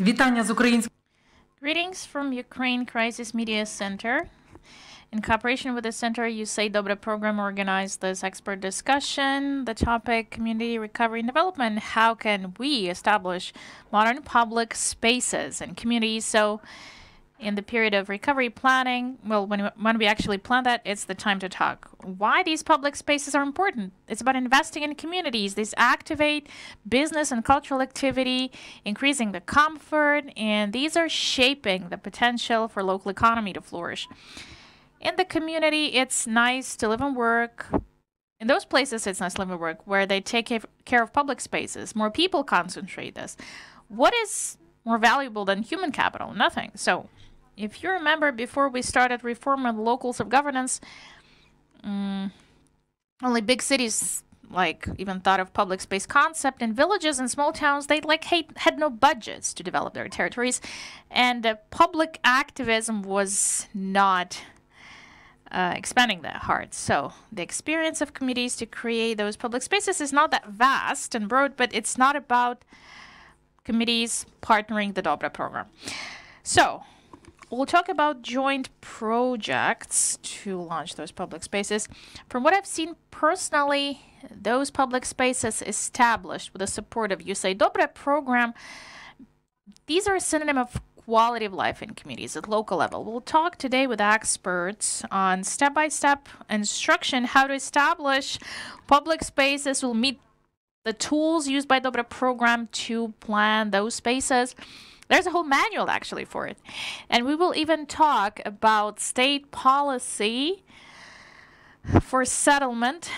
Вітання з українського. Greetings from Ukraine Crisis Media Center. In cooperation with the Center USAID Dobre program organized this expert discussion. The topic community recovery and development. How can we establish modern public spaces and communities? So in the period of recovery planning, well, when, when we actually plan that, it's the time to talk. Why these public spaces are important? It's about investing in communities. These activate business and cultural activity, increasing the comfort, and these are shaping the potential for local economy to flourish. In the community, it's nice to live and work. In those places, it's nice to live and work where they take care of public spaces. More people concentrate this. What is more valuable than human capital? Nothing. So if you remember, before we started reforming the locals of governance, mm, only big cities like even thought of public space concept in villages and small towns they like hate, had no budgets to develop their territories and uh, public activism was not uh, expanding that hard. So the experience of committees to create those public spaces is not that vast and broad but it's not about committees partnering the dobra program. So We'll talk about joint projects to launch those public spaces. From what I've seen personally, those public spaces established with the support of USAID Dobre program, these are a synonym of quality of life in communities at local level. We'll talk today with experts on step-by-step instruction how to establish public spaces. We'll meet the tools used by Dobre program to plan those spaces. There's a whole manual actually for it. And we will even talk about state policy for settlement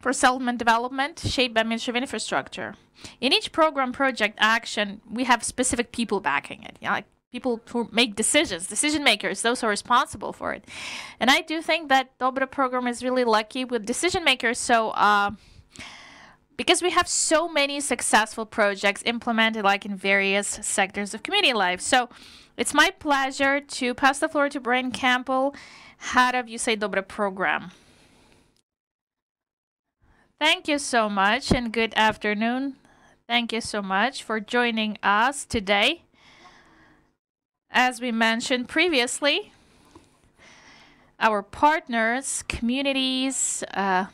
for settlement development shaped by Ministry of Infrastructure. In each program project action, we have specific people backing it. You know, like people who make decisions, decision makers, those who are responsible for it. And I do think that Dobra program is really lucky with decision makers. So uh, because we have so many successful projects implemented like in various sectors of community life. So it's my pleasure to pass the floor to Brian Campbell, head of USAID Dobra program. Thank you so much and good afternoon. Thank you so much for joining us today. As we mentioned previously, our partners, communities, uh,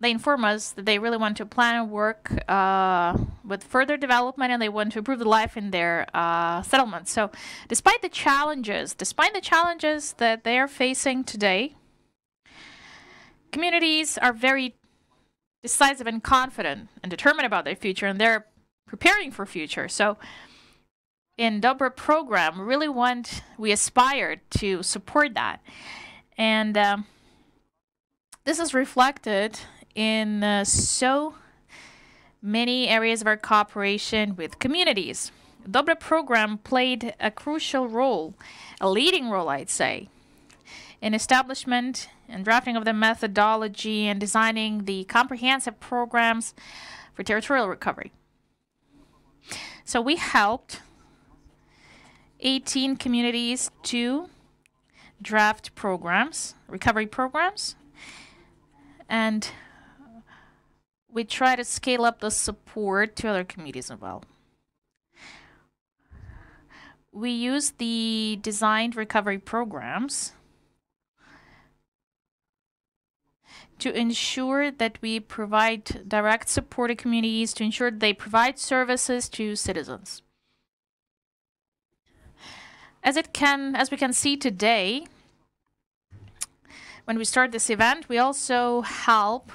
they inform us that they really want to plan and work uh, with further development and they want to improve the life in their uh, settlements. So, despite the challenges, despite the challenges that they are facing today, communities are very decisive and confident and determined about their future and they're preparing for future. So, in Dobra program, we really want, we aspire to support that. And um, this is reflected in uh, so many areas of our cooperation with communities. Dobra program played a crucial role, a leading role, I'd say, in establishment and drafting of the methodology and designing the comprehensive programs for territorial recovery. So we helped 18 communities to draft programs, recovery programs, and we try to scale up the support to other communities as well. We use the designed recovery programs to ensure that we provide direct support to communities, to ensure they provide services to citizens. As it can, as we can see today, when we start this event, we also help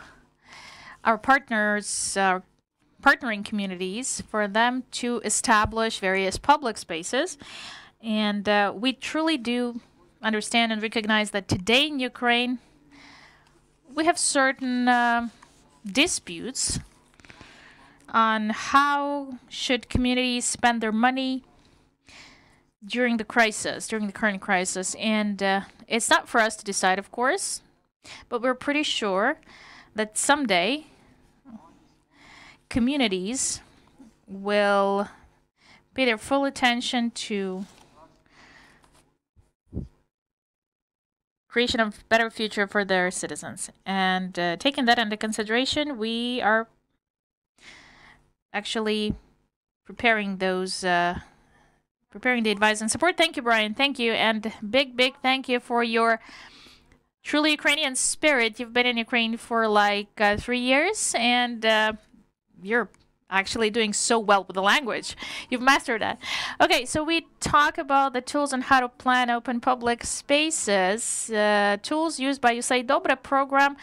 our partners, our partnering communities, for them to establish various public spaces. And uh, we truly do understand and recognize that today in Ukraine, we have certain uh, disputes on how should communities spend their money during the crisis, during the current crisis. And uh, it's not for us to decide, of course, but we're pretty sure that someday communities will pay their full attention to creation of better future for their citizens. And uh, taking that into consideration, we are actually preparing those uh, preparing the advice and support. Thank you, Brian. Thank you, and big big thank you for your truly Ukrainian spirit. You've been in Ukraine for like uh, three years, and uh, you're actually doing so well with the language. You've mastered that. Okay, so we talk about the tools on how to plan open public spaces. Uh, tools used by USAID Dobre program.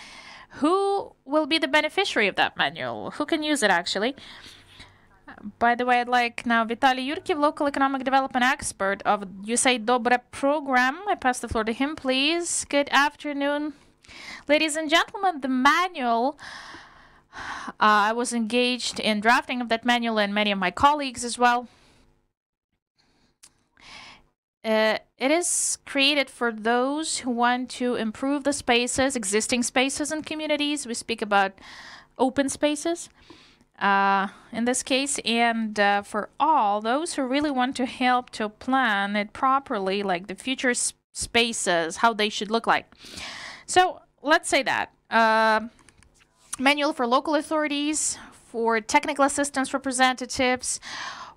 Who will be the beneficiary of that manual? Who can use it actually? By the way, I'd like now Vitaly Yurkiv, local economic development expert of USAID Dobre program. I pass the floor to him, please. Good afternoon. Ladies and gentlemen, the manual uh, I was engaged in drafting of that manual and many of my colleagues as well. Uh, it is created for those who want to improve the spaces, existing spaces and communities. We speak about open spaces uh, in this case, and uh, for all those who really want to help to plan it properly, like the future spaces, how they should look like. So let's say that. Manual for local authorities, for technical assistance representatives,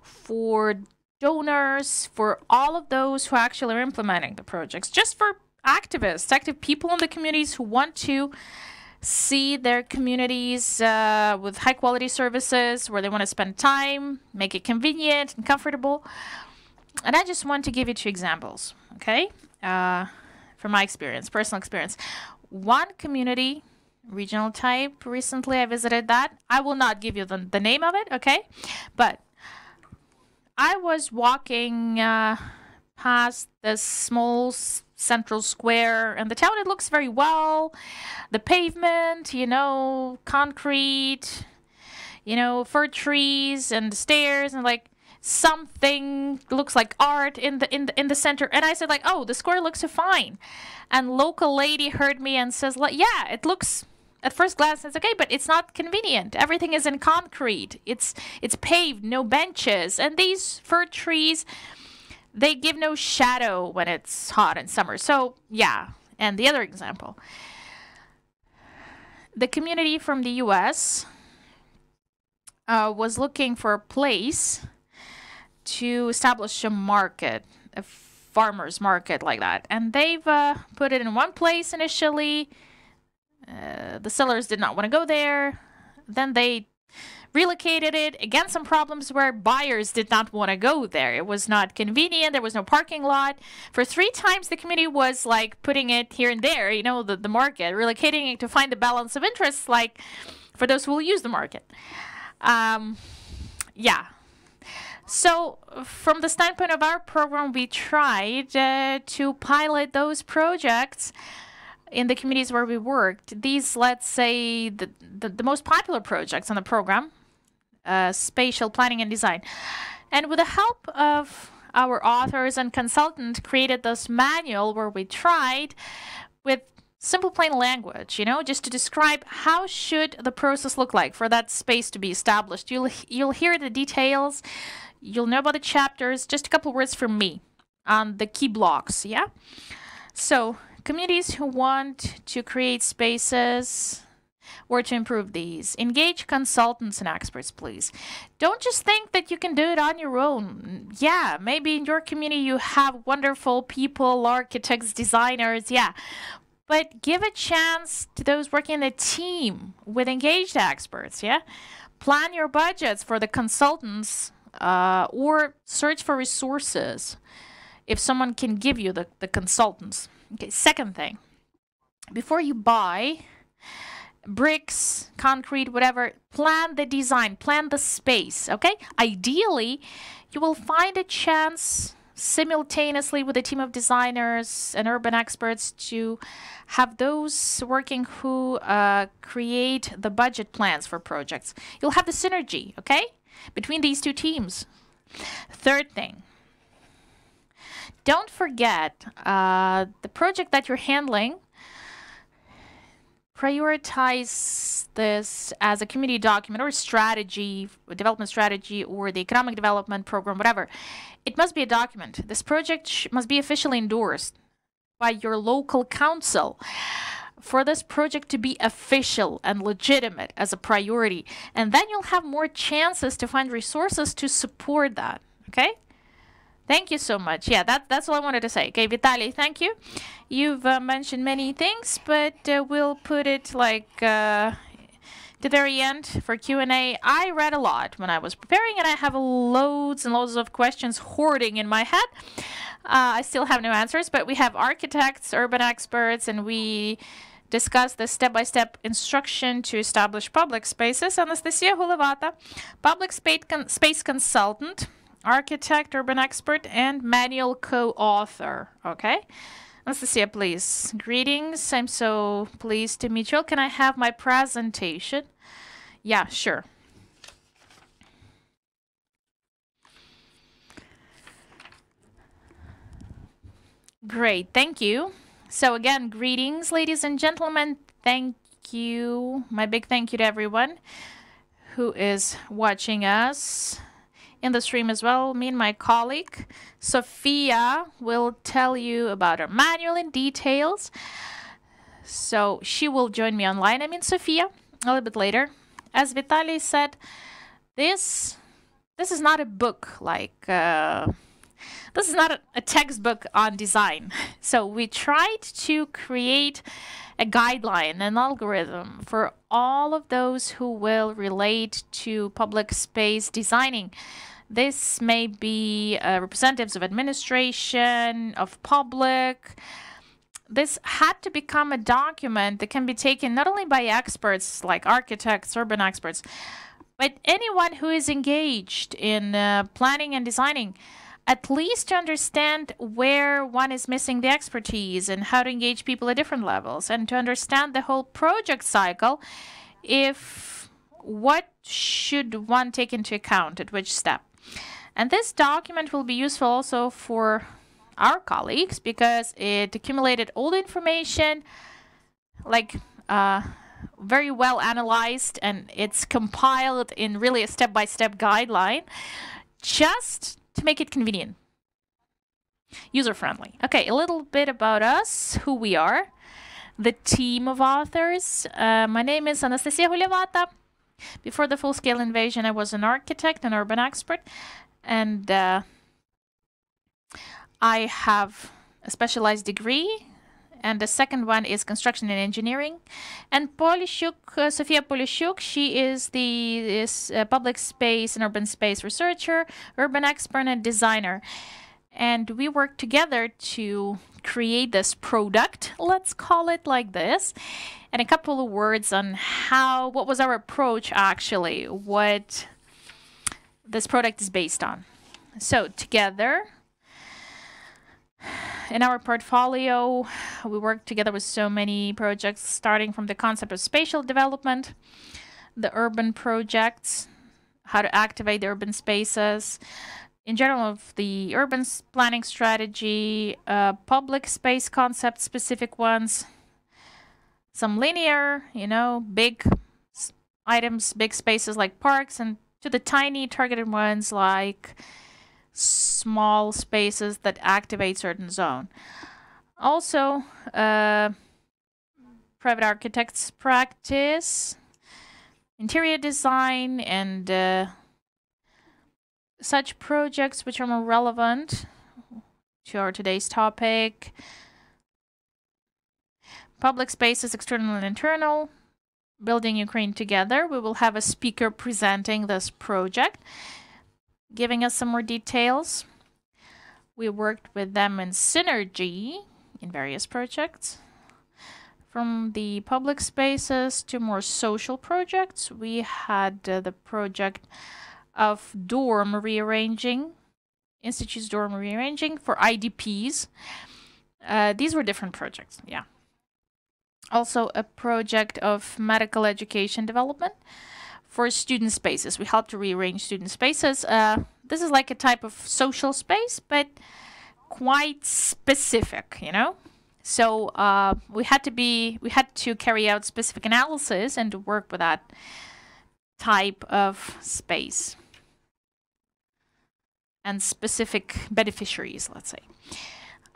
for donors, for all of those who actually are implementing the projects, just for activists, active people in the communities who want to see their communities uh, with high quality services where they want to spend time, make it convenient and comfortable. And I just want to give you two examples, okay? Uh, from my experience, personal experience. One community regional type recently. I visited that. I will not give you the, the name of it okay? But i was walking uh, past this small central square and the town it looks very well. The pavement you know concrete you know fir trees and stairs and like something looks like art in the in the in the center. And i said like oh the square looks so fine. And local lady heard me and says like yeah it looks at first glance it's okay but it's not convenient. Everything is in concrete. It's it's paved no benches. And these fir trees they give no shadow when it's hot in summer. So yeah and the other example. The community from the us uh, was looking for a place to establish a market a farmers market like that. And they've uh, put it in one place initially uh, the sellers did not want to go there. Then they relocated it. Again, some problems where buyers did not want to go there. It was not convenient. There was no parking lot. For three times, the committee was like putting it here and there, you know, the, the market, relocating it to find the balance of interests, like for those who will use the market. Um, yeah. So, from the standpoint of our program, we tried uh, to pilot those projects in the communities where we worked, these, let's say, the, the, the most popular projects on the program, uh, spatial planning and design. And with the help of our authors and consultant created this manual where we tried with simple plain language you know just to describe how should the process look like for that space to be established. You'll you'll hear the details. You'll know about the chapters. Just a couple words from me on the key blocks yeah? So Communities who want to create spaces or to improve these. Engage consultants and experts, please. Don't just think that you can do it on your own. Yeah, maybe in your community you have wonderful people, architects, designers, yeah. But give a chance to those working in a team with engaged experts, yeah? Plan your budgets for the consultants uh, or search for resources if someone can give you the, the consultants. Okay, second thing. Before you buy bricks, concrete, whatever, plan the design, plan the space, okay? Ideally, you will find a chance simultaneously with a team of designers and urban experts to have those working who uh, create the budget plans for projects. You'll have the synergy, okay, between these two teams. Third thing, don't forget uh, the project that you're handling. Prioritize this as a community document or strategy, development strategy, or the economic development program, whatever. It must be a document. This project must be officially endorsed by your local council for this project to be official and legitimate as a priority. And then you'll have more chances to find resources to support that. Okay? Thank you so much. Yeah, that, that's all I wanted to say. Okay, Vitaly, thank you. You've uh, mentioned many things, but uh, we'll put it like uh, the very end for Q&A. I read a lot when I was preparing, and I have loads and loads of questions hoarding in my head. Uh, I still have no answers, but we have architects, urban experts, and we discuss the step-by-step instruction to establish public spaces. Anastasia Hulevata, public space, con space consultant, architect, urban expert, and manual co-author. Okay. Anastasia, please. Greetings. I'm so pleased to meet you. Can I have my presentation? Yeah, sure. Great, thank you. So again, greetings, ladies and gentlemen. Thank you. My big thank you to everyone who is watching us in the stream as well. Me and my colleague, Sophia, will tell you about our manual in details. So she will join me online. I mean, Sophia, a little bit later. As Vitaly said, this this is not a book like uh, this is not a, a textbook on design. So we tried to create a guideline, an algorithm for all of those who will relate to public space designing. This may be uh, representatives of administration, of public. This had to become a document that can be taken not only by experts like architects, urban experts, but anyone who is engaged in uh, planning and designing, at least to understand where one is missing the expertise and how to engage people at different levels, and to understand the whole project cycle if what should one take into account at which step. And this document will be useful also for our colleagues because it accumulated all the information, like uh, very well analyzed, and it's compiled in really a step-by-step guideline just to make it convenient. User-friendly. Okay, a little bit about us, who we are, the team of authors. Uh, my name is Anastasia Hulevata. Before the full-scale invasion, I was an architect and urban expert, and uh, I have a specialized degree and the second one is construction and engineering. And Polishchuk, uh, Sofia Polishchuk, she is the is public space and urban space researcher, urban expert, and designer. And we work together to create this product, let's call it like this. And a couple of words on how, what was our approach actually, what this product is based on. So together, in our portfolio, we work together with so many projects, starting from the concept of spatial development, the urban projects, how to activate the urban spaces, in general of the urban planning strategy, uh, public space concept specific ones, some linear, you know, big items, big spaces like parks, and to the tiny targeted ones like small spaces that activate certain zone. Also, uh, private architects practice interior design and uh, such projects which are more relevant to our today's topic. Public spaces, external and internal. Building Ukraine together. We will have a speaker presenting this project giving us some more details. We worked with them in synergy in various projects. From the public spaces to more social projects, we had uh, the project of dorm rearranging, Institute's dorm rearranging for IDPs. Uh, these were different projects, yeah. Also a project of medical education development for student spaces. We help to rearrange student spaces. Uh, this is like a type of social space, but quite specific, you know? So uh, we had to be, we had to carry out specific analysis and to work with that type of space and specific beneficiaries, let's say.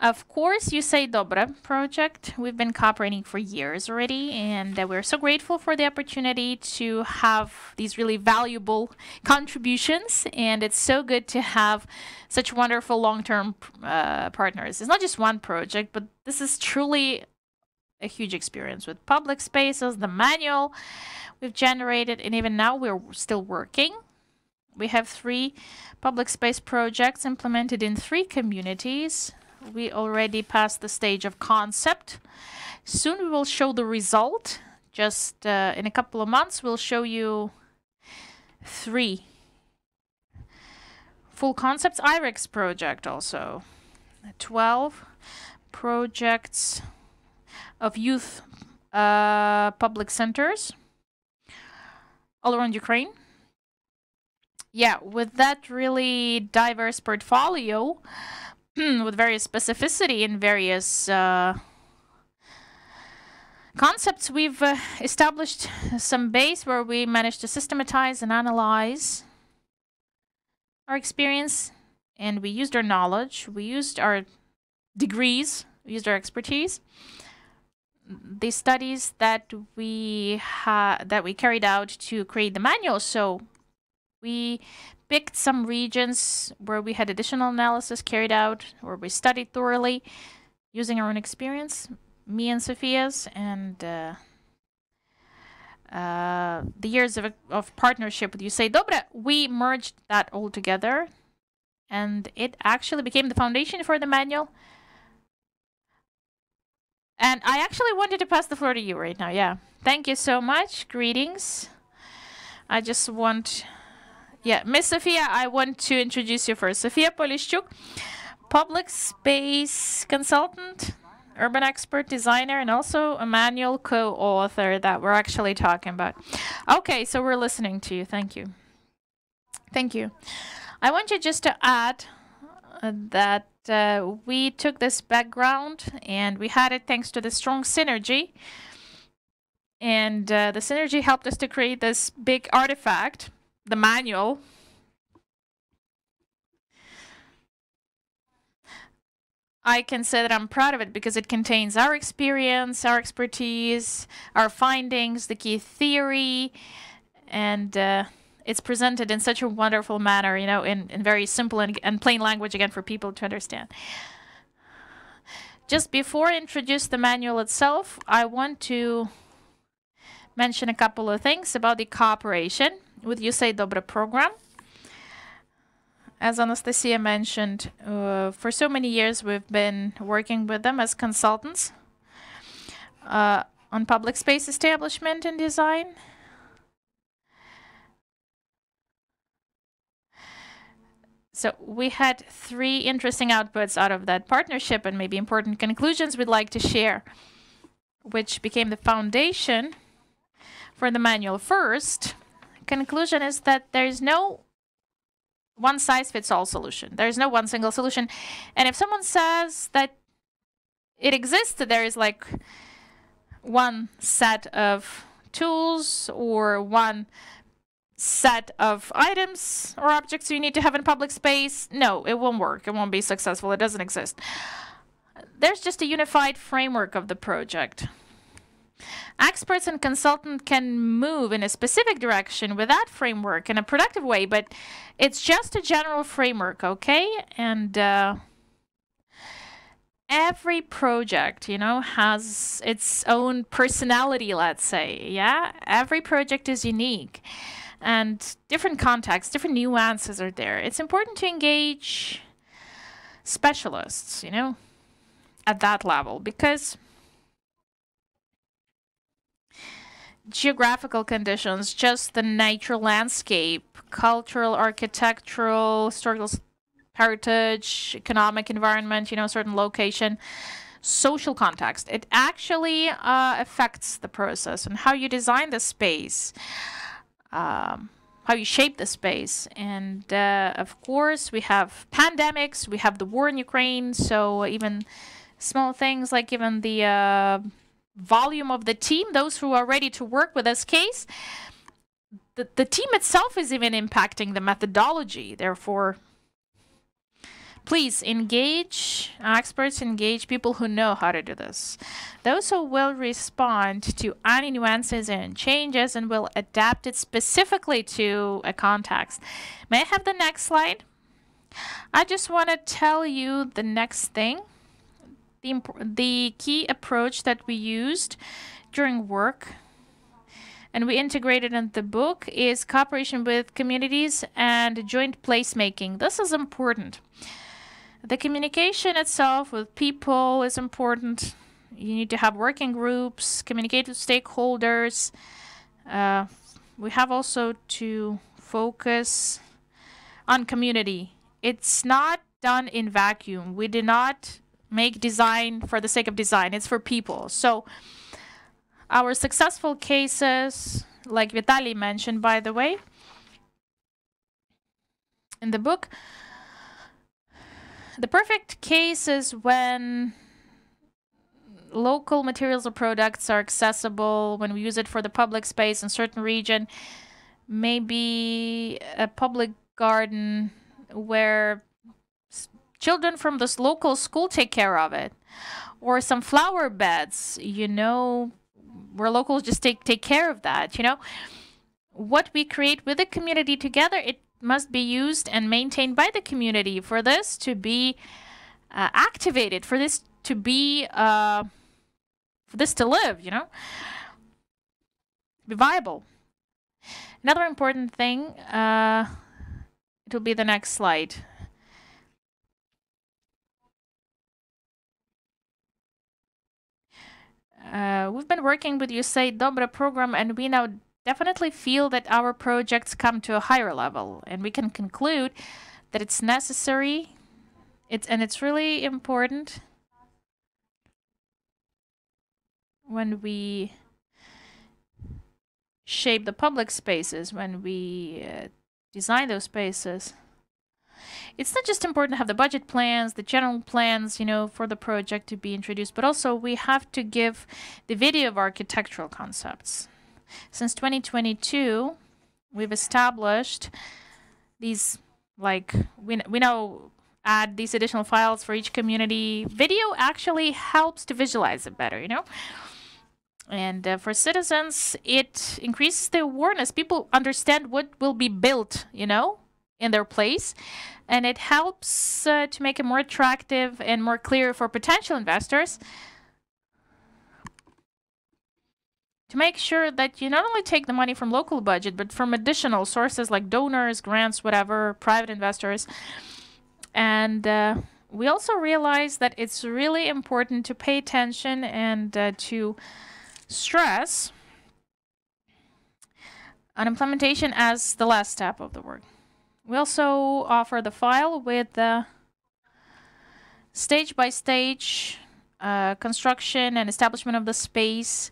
Of course, you say Dobre project. We've been cooperating for years already, and uh, we're so grateful for the opportunity to have these really valuable contributions. And it's so good to have such wonderful long term uh, partners. It's not just one project, but this is truly a huge experience with public spaces, the manual we've generated, and even now we're still working. We have three public space projects implemented in three communities we already passed the stage of concept. Soon we will show the result. Just uh, in a couple of months, we'll show you three full concepts IREX project also. 12 projects of youth uh, public centers all around Ukraine. Yeah, with that really diverse portfolio, with various specificity in various uh, concepts, we've uh, established some base where we managed to systematize and analyze our experience, and we used our knowledge, we used our degrees, we used our expertise. The studies that we ha that we carried out to create the manual. So we picked some regions where we had additional analysis carried out, where we studied thoroughly using our own experience, me and Sophia's, and uh, uh, the years of, of partnership with USAID Dobre, we merged that all together, and it actually became the foundation for the manual. And I actually wanted to pass the floor to you right now. Yeah. Thank you so much. Greetings. I just want yeah, Miss Sophia, I want to introduce you first. Sophia Polishchuk, public space consultant, urban expert, designer, and also a manual co-author that we're actually talking about. Okay, so we're listening to you. Thank you. Thank you. I want you just to add uh, that uh, we took this background and we had it thanks to the strong synergy. And uh, the synergy helped us to create this big artifact the manual. I can say that I'm proud of it because it contains our experience, our expertise, our findings, the key theory, and uh, it's presented in such a wonderful manner, you know, in, in very simple and, and plain language again for people to understand. Just before I introduce the manual itself, I want to mention a couple of things about the cooperation with USAID Dobre program. As Anastasia mentioned, uh, for so many years we've been working with them as consultants uh, on public space establishment and design. So we had three interesting outputs out of that partnership and maybe important conclusions we'd like to share, which became the foundation for the manual first conclusion is that there's no one size fits all solution. There's no one single solution. And if someone says that it exists, that there is like one set of tools or one set of items or objects you need to have in public space, no, it won't work. It won't be successful. It doesn't exist. There's just a unified framework of the project. Experts and consultants can move in a specific direction with that framework in a productive way, but it's just a general framework, okay? And uh, every project, you know, has its own personality, let's say, yeah? Every project is unique and different contexts, different nuances are there. It's important to engage specialists, you know, at that level because geographical conditions, just the natural landscape, cultural, architectural, historical heritage, economic environment, you know, certain location, social context. It actually uh, affects the process and how you design the space, um, how you shape the space. And uh, of course, we have pandemics, we have the war in Ukraine, so even small things like even the uh, volume of the team, those who are ready to work with this case, the, the team itself is even impacting the methodology. Therefore, Please engage uh, experts, engage people who know how to do this. Those who will respond to any nuances and changes and will adapt it specifically to a context. May I have the next slide? I just want to tell you the next thing. The, the key approach that we used during work and we integrated in the book is cooperation with communities and joint placemaking. This is important. The communication itself with people is important. You need to have working groups, communicate with stakeholders. Uh, we have also to focus on community. It's not done in vacuum. We did not make design for the sake of design. It's for people. So our successful cases, like Vitali mentioned, by the way, in the book, the perfect case is when local materials or products are accessible, when we use it for the public space in certain region, maybe a public garden where children from this local school take care of it. Or some flower beds you know where locals just take take care of that you know? What we create with the community together it must be used and maintained by the community for this to be uh, activated for this to be uh, for this to live you know? Be viable. Another important thing uh, it will be the next slide Uh, we've been working with USAID Dobra program and we now definitely feel that our projects come to a higher level and we can conclude that it's necessary it's and it's really important when we shape the public spaces when we uh, design those spaces it's not just important to have the budget plans, the general plans, you know, for the project to be introduced, but also we have to give the video of architectural concepts. Since 2022, we've established these, like, we, we now add these additional files for each community. Video actually helps to visualize it better, you know? And uh, for citizens, it increases the awareness. People understand what will be built, you know, in their place and it helps uh, to make it more attractive and more clear for potential investors to make sure that you not only take the money from local budget but from additional sources like donors grants whatever private investors. And uh, we also realize that it's really important to pay attention and uh, to stress on implementation as the last step of the work we also offer the file with the stage by stage uh, construction and establishment of the space.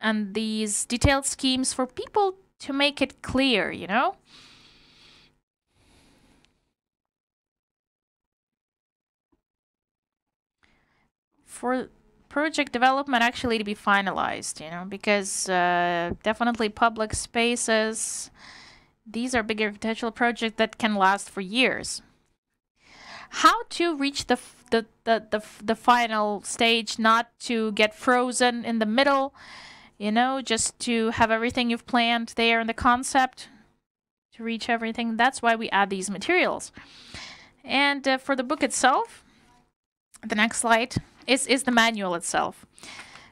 And these detailed schemes for people to make it clear, you know? For project development actually to be finalized, you know, because uh, definitely public spaces, these are big architectural projects that can last for years. How to reach the, the, the, the, the final stage, not to get frozen in the middle, you know, just to have everything you've planned there in the concept to reach everything. That's why we add these materials. And uh, for the book itself, the next slide, is, is the manual itself.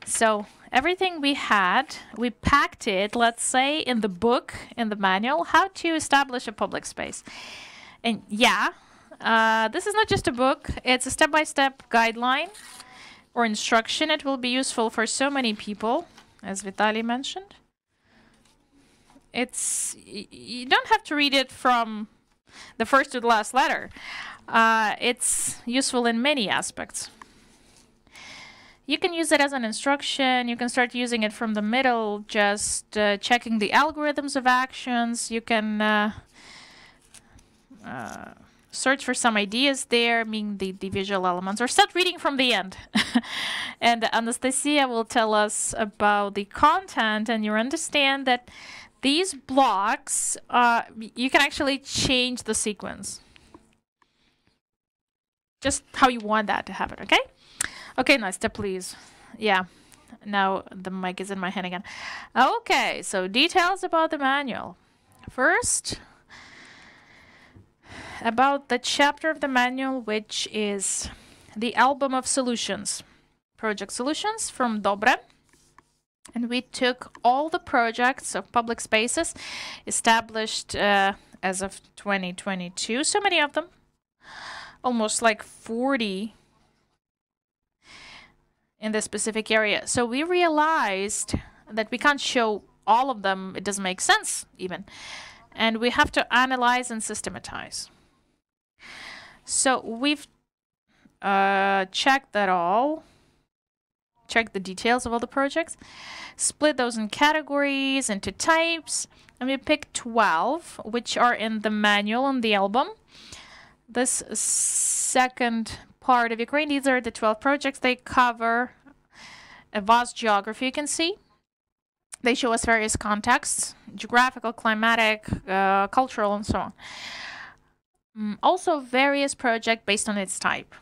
So everything we had, we packed it, let's say, in the book, in the manual, how to establish a public space. And yeah, uh, this is not just a book, it's a step-by-step -step guideline or instruction. It will be useful for so many people, as Vitali mentioned. It's, you don't have to read it from the first to the last letter. Uh, it's useful in many aspects you can use it as an instruction. You can start using it from the middle, just uh, checking the algorithms of actions. You can uh, uh, search for some ideas there, meaning the, the visual elements, or start reading from the end. and Anastasia will tell us about the content, and you understand that these blocks, uh, you can actually change the sequence. Just how you want that to happen, okay? Okay, Nastya, please. Yeah, now the mic is in my hand again. Okay, so details about the manual. First, about the chapter of the manual, which is the album of solutions, project solutions from Dobre. And we took all the projects of public spaces established uh, as of 2022, so many of them, almost like 40 in this specific area. So we realized that we can't show all of them, it doesn't make sense even. And we have to analyze and systematize. So we've uh, checked that all, checked the details of all the projects, split those in categories, into types, and we picked 12, which are in the manual on the album. This second part of Ukraine, these are the 12 projects. They cover a vast geography, you can see. They show us various contexts, geographical, climatic, uh, cultural, and so on. Mm, also, various project based on its type.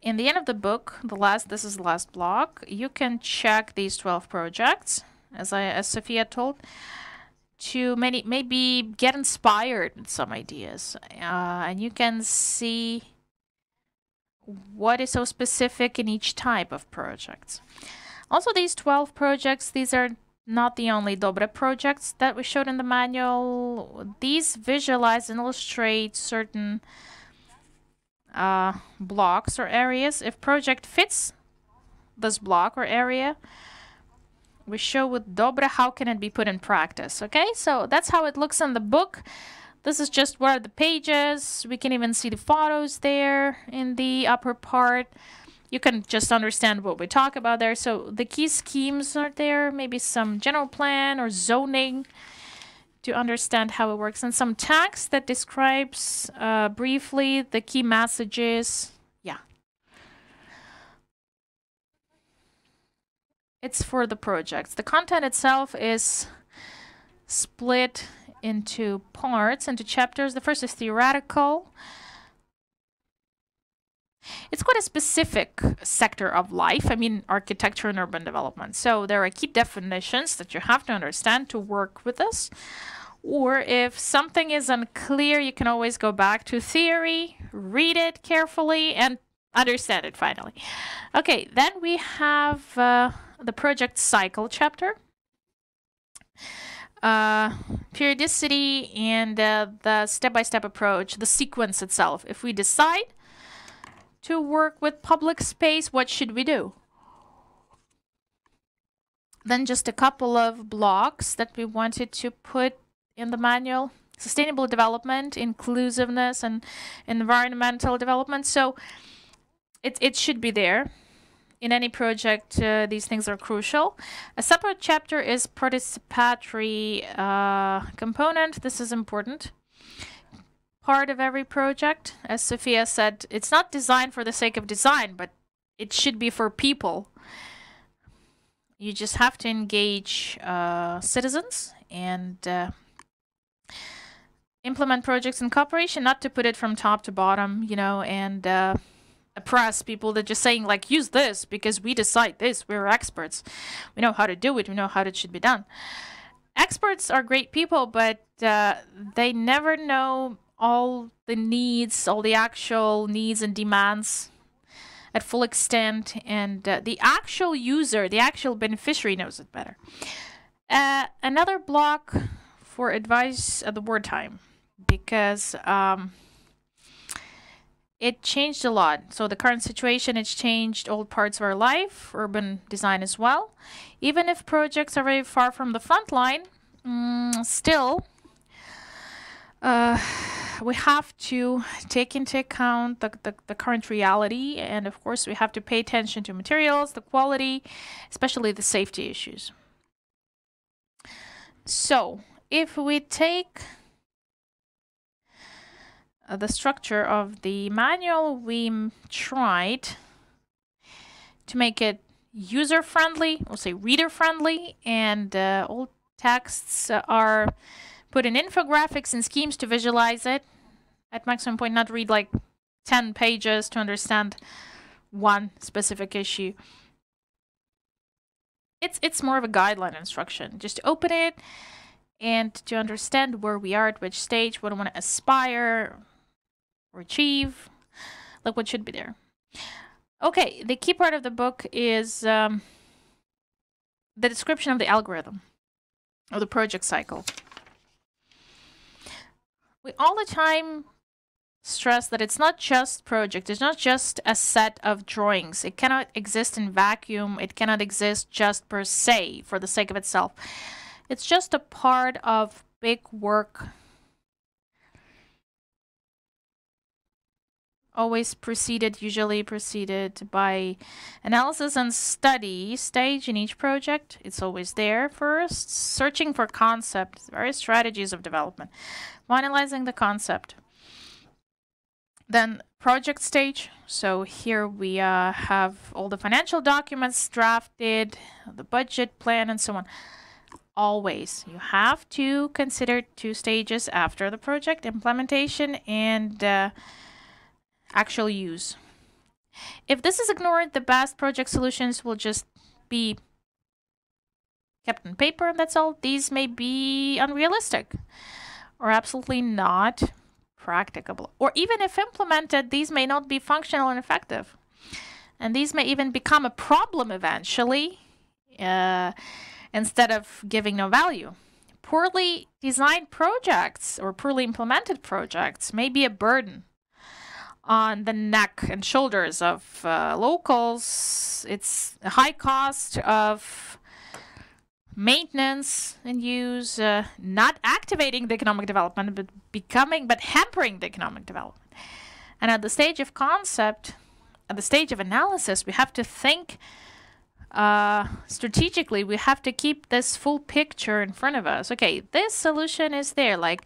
In the end of the book, the last this is the last block, you can check these 12 projects, as I as Sophia told, to many maybe get inspired with some ideas. Uh, and you can see what is so specific in each type of projects. Also, these 12 projects, these are not the only Dobre projects that we showed in the manual. These visualize and illustrate certain uh, blocks or areas. If project fits this block or area, we show with Dobre how can it be put in practice. Okay, so that's how it looks in the book. This is just where the pages. We can even see the photos there in the upper part you can just understand what we talk about there. So the key schemes are there, maybe some general plan or zoning to understand how it works, and some text that describes uh, briefly the key messages. Yeah. It's for the projects. The content itself is split into parts, into chapters. The first is theoretical. It's quite a specific sector of life. I mean, architecture and urban development. So there are key definitions that you have to understand to work with this. Or if something is unclear, you can always go back to theory, read it carefully, and understand it finally. Okay, then we have uh, the project cycle chapter. Uh, periodicity and uh, the step-by-step -step approach, the sequence itself. If we decide to work with public space, what should we do? Then just a couple of blocks that we wanted to put in the manual. Sustainable development, inclusiveness, and environmental development. So it, it should be there. In any project, uh, these things are crucial. A separate chapter is participatory uh, component. This is important part of every project. As Sophia said, it's not designed for the sake of design, but it should be for people. You just have to engage uh, citizens and uh, implement projects in cooperation, not to put it from top to bottom, you know, and uh, oppress people that just saying like use this because we decide this. We're experts. We know how to do it. We know how it should be done. Experts are great people, but uh, they never know all the needs, all the actual needs and demands at full extent, and uh, the actual user, the actual beneficiary knows it better. Uh, another block for advice at the wartime, because um, it changed a lot. So the current situation, it's changed all parts of our life, urban design as well. Even if projects are very far from the front line, mm, still uh, we have to take into account the, the, the, current reality and of course we have to pay attention to materials the quality especially the safety issues so if we take uh, the structure of the manual we tried to make it user friendly we'll say reader friendly and uh, all Texts are put in infographics and schemes to visualize it. At maximum point, not read like 10 pages to understand one specific issue. It's, it's more of a guideline instruction. Just open it and to understand where we are at which stage, what I want to aspire or achieve, like what should be there. Okay, the key part of the book is um, the description of the algorithm or the project cycle. We all the time stress that it's not just project, it's not just a set of drawings. It cannot exist in vacuum, it cannot exist just per se for the sake of itself. It's just a part of big work always preceded, usually preceded by analysis and study stage in each project. It's always there first, searching for concepts, various strategies of development, finalizing the concept. Then project stage. So here we uh, have all the financial documents drafted, the budget plan, and so on. Always, you have to consider two stages after the project implementation and uh, actual use. If this is ignored, the best project solutions will just be kept on paper and that's all. These may be unrealistic or absolutely not practicable. Or even if implemented, these may not be functional and effective. And these may even become a problem eventually uh, instead of giving no value. Poorly designed projects or poorly implemented projects may be a burden on the neck and shoulders of uh, locals. It's a high cost of maintenance and use, uh, not activating the economic development, but becoming, but hampering the economic development. And at the stage of concept, at the stage of analysis, we have to think uh, strategically. We have to keep this full picture in front of us. Okay, this solution is there. Like,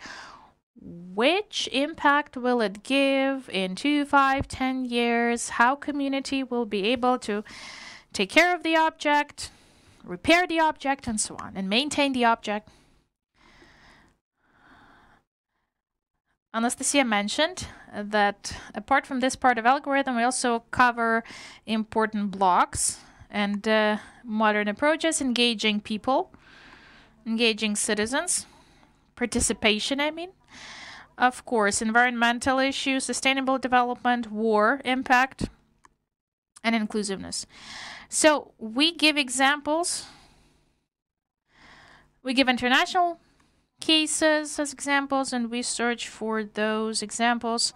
which impact will it give in two, five, ten years? How community will be able to take care of the object, repair the object, and so on, and maintain the object. Anastasia mentioned that apart from this part of algorithm, we also cover important blocks and uh, modern approaches, engaging people, engaging citizens, participation, I mean, of course, environmental issues, sustainable development, war impact, and inclusiveness. So we give examples. We give international cases as examples, and we search for those examples.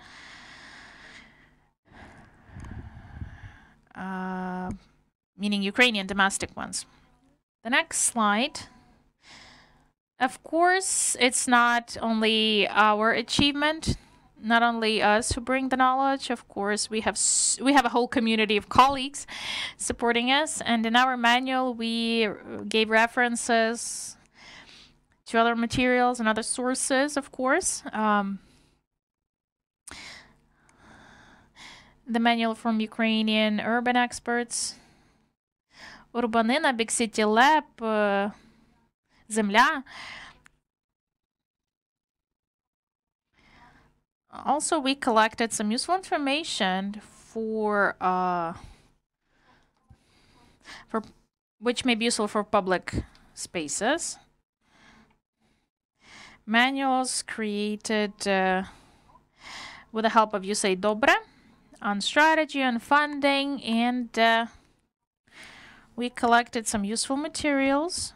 Uh, meaning Ukrainian domestic ones. The next slide of course, it's not only our achievement, not only us who bring the knowledge. Of course, we have we have a whole community of colleagues supporting us, and in our manual we gave references to other materials and other sources. Of course. Um, the manual from Ukrainian urban experts. Urbanina, Big City Lab, uh, земля. Also, we collected some useful information for uh, for which may be useful for public spaces. Manuals created uh, with the help of USA Dobre on strategy and funding, and uh, we collected some useful materials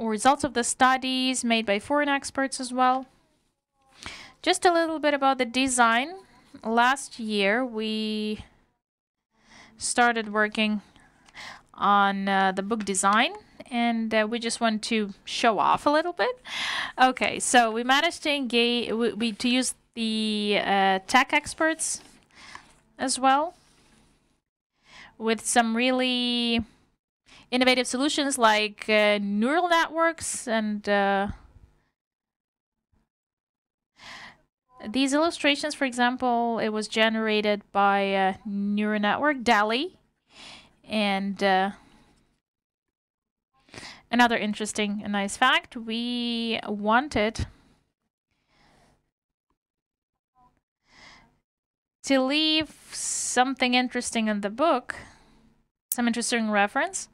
results of the studies made by foreign experts as well. Just a little bit about the design. Last year, we started working on uh, the book design and uh, we just want to show off a little bit. Okay, so we managed to engage, we, we to use the uh, tech experts as well with some really innovative solutions like uh, neural networks and uh, these illustrations, for example, it was generated by a neural network, DALL-E, and uh, Another interesting and nice fact we wanted to leave something interesting in the book, some interesting reference.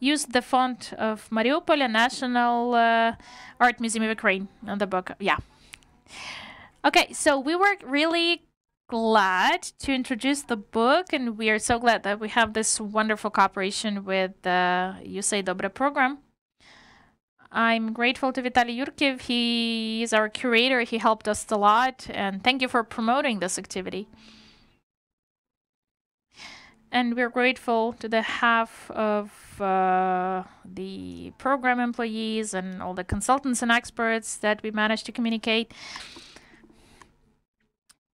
Use the font of Mariupol National uh, Art Museum of Ukraine on the book. Yeah. Okay, so we were really glad to introduce the book, and we are so glad that we have this wonderful cooperation with the USAID Dobre program. I'm grateful to Vitaly Yurkiev. He is our curator. He helped us a lot, and thank you for promoting this activity. And we're grateful to the half of uh, the program employees and all the consultants and experts that we managed to communicate.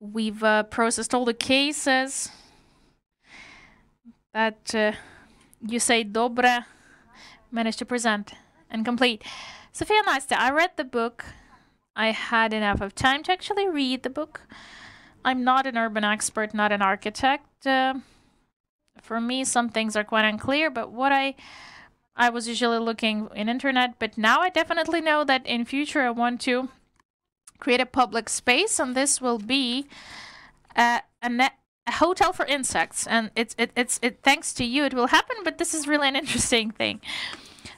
We've uh, processed all the cases that uh, USAID Dobre managed to present and complete. Sophia Nastya, I read the book. I had enough of time to actually read the book. I'm not an urban expert, not an architect. Uh, for me, some things are quite unclear, but what I I was usually looking in internet, but now I definitely know that in future I want to create a public space, and this will be uh, a, a, a hotel for insects. And it's it, it's it thanks to you it will happen, but this is really an interesting thing.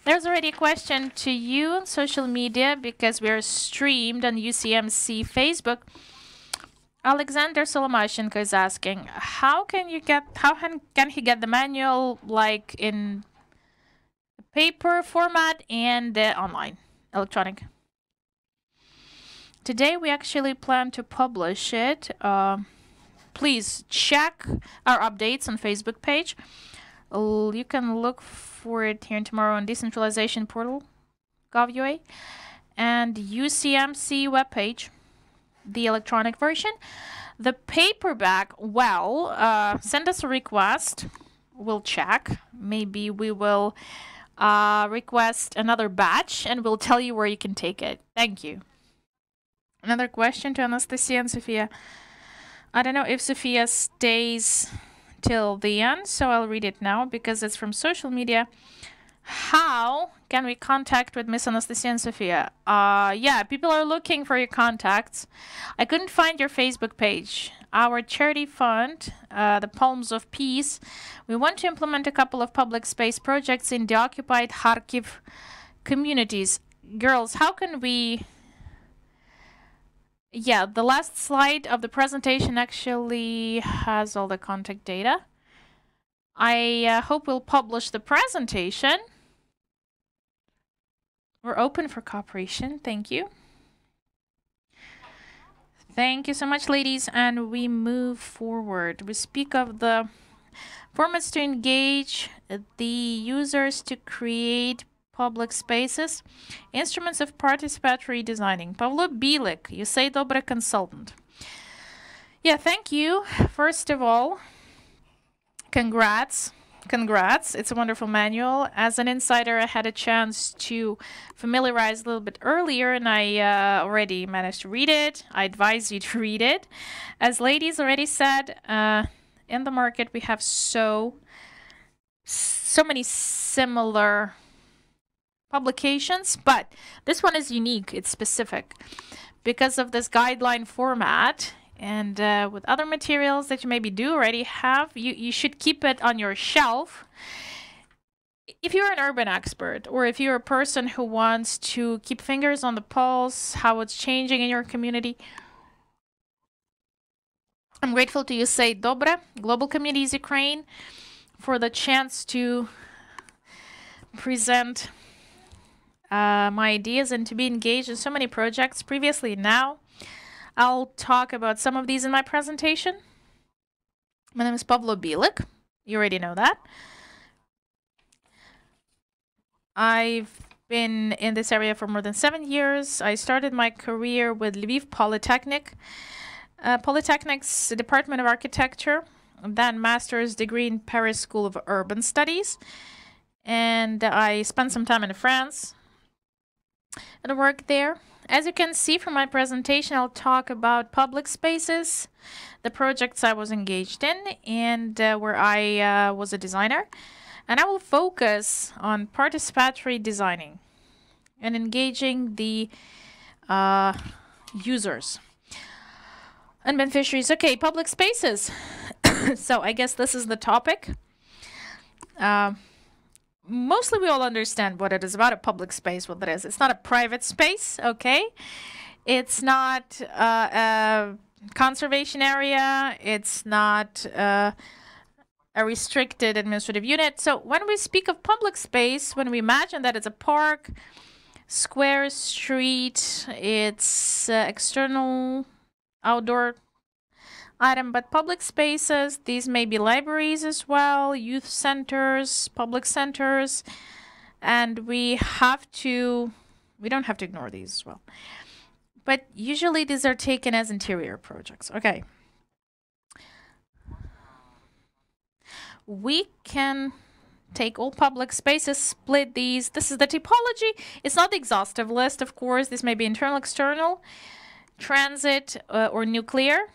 There's already a question to you on social media because we are streamed on UCMC Facebook. Alexander Solomashenko is asking, how can you get, how can, can he get the manual like in paper format and uh, online, electronic? Today we actually plan to publish it. Uh, please check our updates on Facebook page. You can look for it here and tomorrow on decentralization portal gov.ua and UCMC webpage, the electronic version. The paperback, well, uh, send us a request. We'll check. Maybe we will uh, request another batch and we'll tell you where you can take it. Thank you. Another question to Anastasia and Sophia. I don't know if Sophia stays till the end, so I'll read it now because it's from social media. How can we contact with Miss Anastasia and Sophia? Uh, yeah, people are looking for your contacts. I couldn't find your Facebook page. Our charity fund, uh, the Palms of Peace, we want to implement a couple of public space projects in the occupied Kharkiv communities. Girls, how can we yeah, the last slide of the presentation actually has all the contact data. I uh, hope we'll publish the presentation. We're open for cooperation. Thank you. Thank you so much, ladies. And we move forward. We speak of the formats to engage the users to create public spaces, instruments of participatory designing. Pavlo Bilik, USAID Dobre consultant. Yeah, thank you. First of all, congrats. Congrats. It's a wonderful manual. As an insider, I had a chance to familiarize a little bit earlier and I uh, already managed to read it. I advise you to read it. As ladies already said, uh, in the market we have so so many similar publications, but this one is unique. It's specific because of this guideline format and uh, with other materials that you maybe do already have, you, you should keep it on your shelf. If you're an urban expert or if you're a person who wants to keep fingers on the pulse, how it's changing in your community, I'm grateful to you, say Dobre, Global Communities Ukraine, for the chance to present uh, my ideas and to be engaged in so many projects previously now. I'll talk about some of these in my presentation. My name is Pavlo Bilik. You already know that. I've been in this area for more than seven years. I started my career with Lviv Polytechnic, uh, Polytechnic's Department of Architecture, then master's degree in Paris School of Urban Studies. And I spent some time in France, and worked there. As you can see from my presentation, I'll talk about public spaces, the projects I was engaged in, and uh, where I uh, was a designer. And I will focus on participatory designing and engaging the uh, users and beneficiaries. Okay, public spaces. so I guess this is the topic. Mostly we all understand what it is about a public space, what it is. It's not a private space, okay? It's not uh, a conservation area. It's not uh, a restricted administrative unit. So when we speak of public space, when we imagine that it's a park, square, street, it's uh, external, outdoor item, but public spaces, these may be libraries as well, youth centers, public centers, and we have to, we don't have to ignore these as well. But usually these are taken as interior projects. Okay. We can take all public spaces, split these. This is the typology. It's not the exhaustive list, of course. This may be internal, external, transit, uh, or nuclear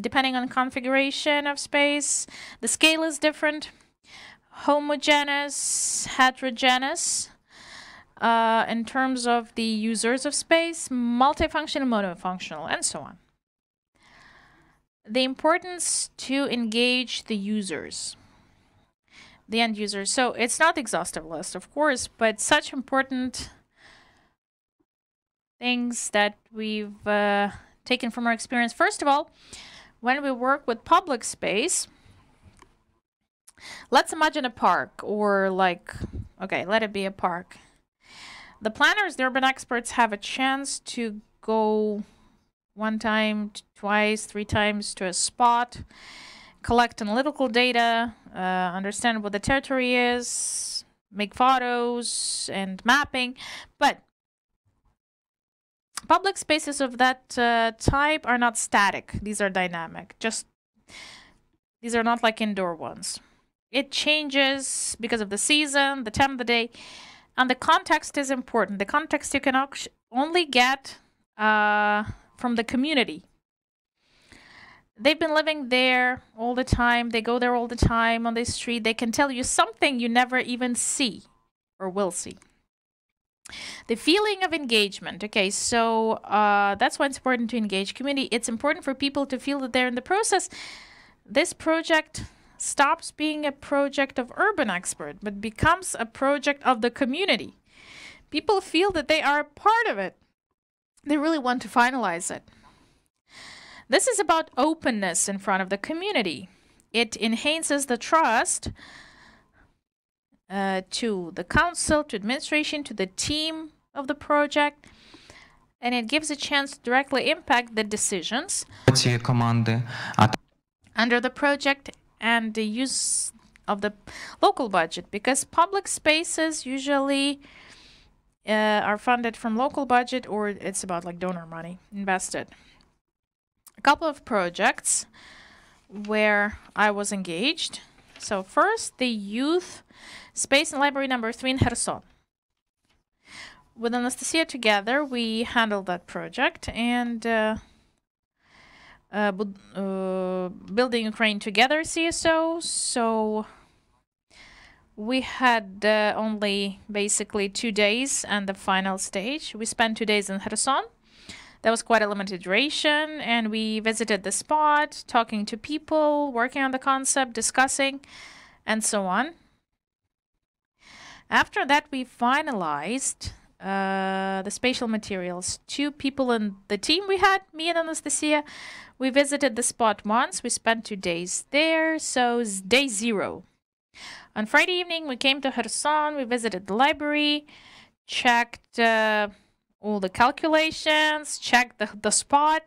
depending on configuration of space. The scale is different. Homogeneous, heterogeneous. Uh, in terms of the users of space, multifunctional, monofunctional, and so on. The importance to engage the users, the end users. So it's not exhaustive list, of course, but such important things that we've uh, taken from our experience. First of all, when we work with public space, let's imagine a park or like, okay, let it be a park. The planners, the urban experts have a chance to go one time, twice, three times to a spot, collect analytical data, uh, understand what the territory is, make photos and mapping. But Public spaces of that uh, type are not static. These are dynamic. Just these are not like indoor ones. It changes because of the season, the time of the day, and the context is important. The context you can only get uh, from the community. They've been living there all the time. They go there all the time on the street. They can tell you something you never even see or will see. The feeling of engagement. Okay, so uh, that's why it's important to engage community. It's important for people to feel that they're in the process. This project stops being a project of urban expert, but becomes a project of the community. People feel that they are a part of it. They really want to finalize it. This is about openness in front of the community. It enhances the trust uh, to the council, to administration, to the team of the project, and it gives a chance to directly impact the decisions under the project and the use of the local budget because public spaces usually uh, are funded from local budget or it's about like donor money invested. A couple of projects where I was engaged. So first, the youth Space and library number three in Kherson. With Anastasia together, we handled that project and uh, uh, uh, building Ukraine together CSO. So we had uh, only basically two days and the final stage. We spent two days in Kherson. That was quite a limited duration, and we visited the spot, talking to people, working on the concept, discussing, and so on. After that, we finalized uh, the spatial materials. Two people in the team we had, me and Anastasia, we visited the spot once. We spent two days there, so day zero. On Friday evening, we came to Kherson. We visited the library, checked uh, all the calculations, checked the, the spot.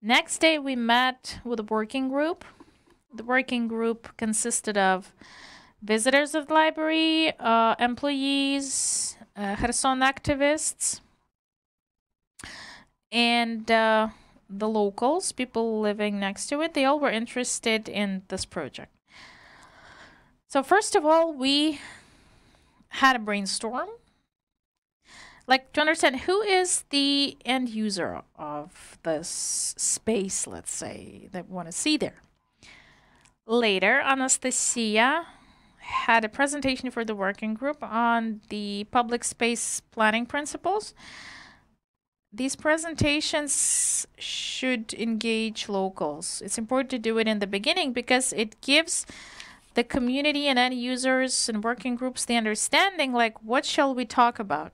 Next day, we met with a working group. The working group consisted of visitors of the library, uh, employees, uh, Kherson activists, and uh, the locals, people living next to it, they all were interested in this project. So first of all, we had a brainstorm. like to understand who is the end user of this space, let's say, that want to see there. Later, Anastasia had a presentation for the working group on the public space planning principles. These presentations should engage locals. It's important to do it in the beginning because it gives the community and end users and working groups the understanding like what shall we talk about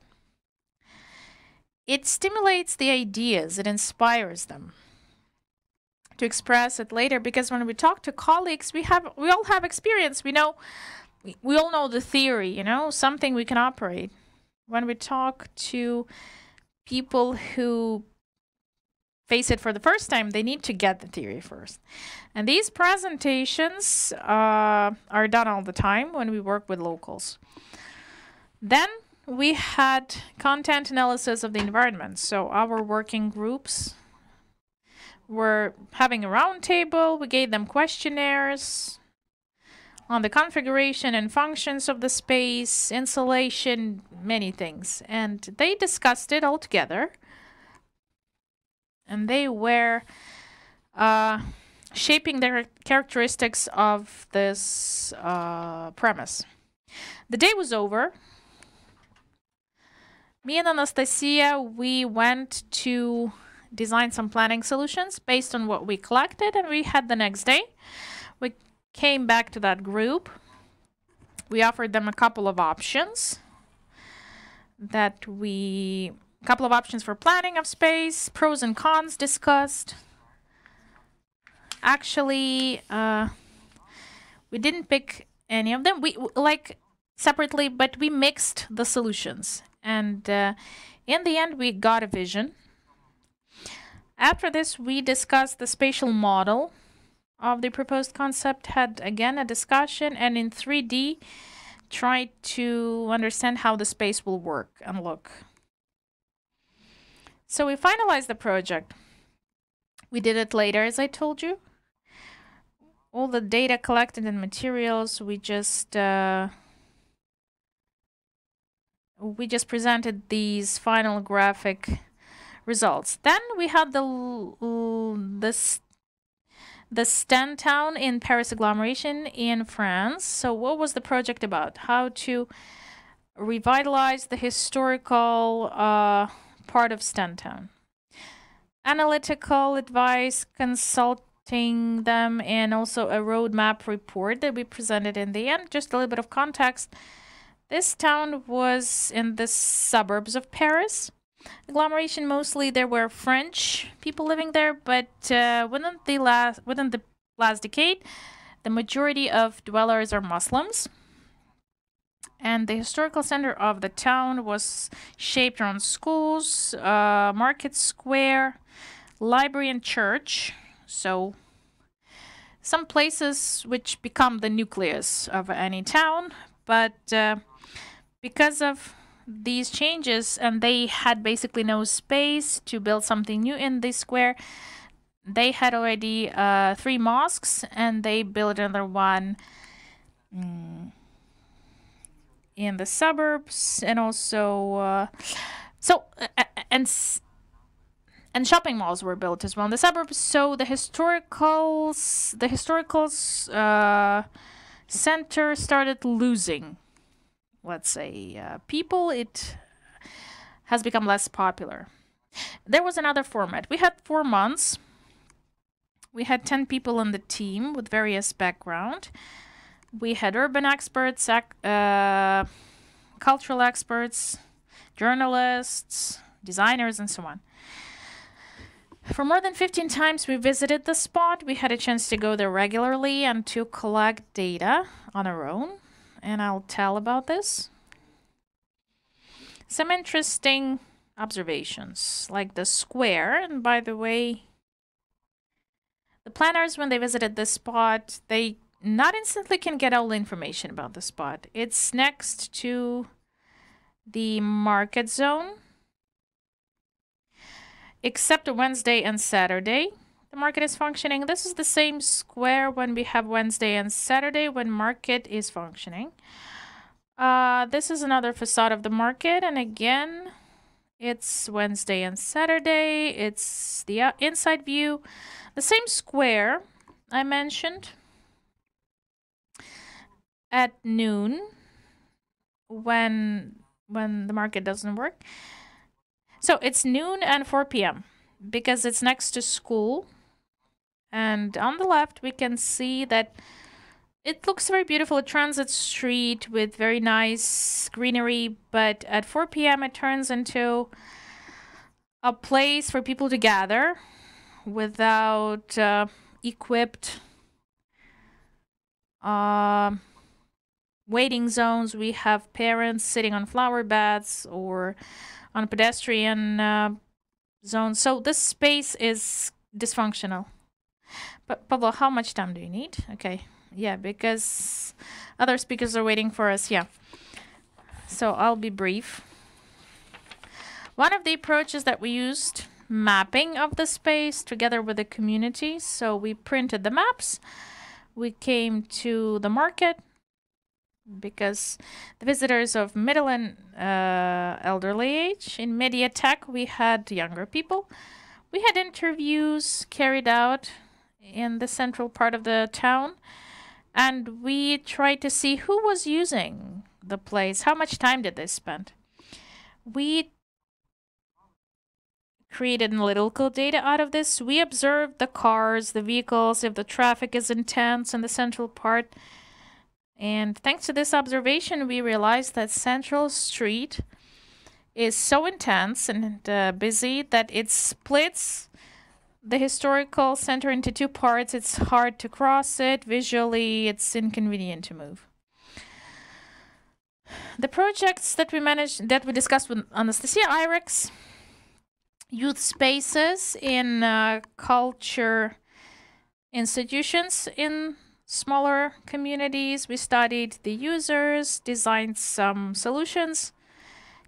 it stimulates the ideas it inspires them to express it later because when we talk to colleagues we have we all have experience we know we, all know the theory you know something we can operate when we talk to people who face it for the first time, they need to get the theory first. And these presentations uh, are done all the time when we work with locals. Then we had content analysis of the environment. So our working groups were having a roundtable. We gave them questionnaires on the configuration and functions of the space, insulation, many things. And they discussed it all together and they were uh, shaping their characteristics of this uh, premise. The day was over. Me and Anastasia, we went to design some planning solutions based on what we collected, and we had the next day. We came back to that group. We offered them a couple of options that we a couple of options for planning of space, pros and cons discussed. Actually, uh, we didn't pick any of them. We like separately, but we mixed the solutions. And uh, in the end, we got a vision. After this, we discussed the spatial model of the proposed concept, had again a discussion, and in 3D, tried to understand how the space will work and look. So we finalized the project. We did it later, as I told you. All the data collected and materials, we just uh, we just presented these final graphic results. Then we had the this the Sten town in Paris agglomeration in France. So what was the project about? How to revitalize the historical uh, part of Stentown. Analytical advice, consulting them, and also a roadmap report that we presented in the end. Just a little bit of context. This town was in the suburbs of Paris. Agglomeration mostly there were French people living there, but uh, within the last within the last decade, the majority of dwellers are Muslims and the historical center of the town was shaped around schools, uh, market square, library, and church. So, some places which become the nucleus of any town, but uh, because of these changes, and they had basically no space to build something new in this square, they had already uh, three mosques, and they built another one. Mm in the suburbs and also uh, so and and shopping malls were built as well in the suburbs so the historicals the historicals uh, center started losing let's say uh, people it has become less popular. There was another format. We had four months. We had 10 people on the team with various background. We had urban experts, uh, cultural experts, journalists, designers, and so on. For more than 15 times we visited the spot, we had a chance to go there regularly and to collect data on our own. And I'll tell about this. Some interesting observations, like the square. And by the way, the planners, when they visited this spot, they not instantly can get all the information about the spot. It's next to the market zone. Except Wednesday and Saturday, the market is functioning. This is the same square when we have Wednesday and Saturday when market is functioning. Uh, this is another facade of the market. And again, It's Wednesday and Saturday. It's the uh, inside view. The same square I mentioned at noon when when the market doesn't work. So it's noon and 4 p.m. because it's next to school. And on the left, we can see that it looks very beautiful. A transit street with very nice greenery, but at 4 p.m. it turns into a place for people to gather without uh, equipped uh, waiting zones. We have parents sitting on flower beds or on pedestrian uh, zones. So this space is dysfunctional. But Pavlo, how much time do you need? Okay, yeah, because other speakers are waiting for us. Yeah. So I'll be brief. One of the approaches that we used, mapping of the space together with the community. So we printed the maps. We came to the market because the visitors of middle and uh, elderly age in Mediatek, we had younger people. We had interviews carried out in the central part of the town and we tried to see who was using the place, how much time did they spend. We created analytical data out of this. We observed the cars, the vehicles, if the traffic is intense in the central part. And thanks to this observation, we realized that Central Street is so intense and uh, busy that it splits the historical center into two parts. It's hard to cross it. Visually, it's inconvenient to move. The projects that we managed, that we discussed with Anastasia Irex, youth spaces in uh, culture institutions in smaller communities. We studied the users, designed some solutions.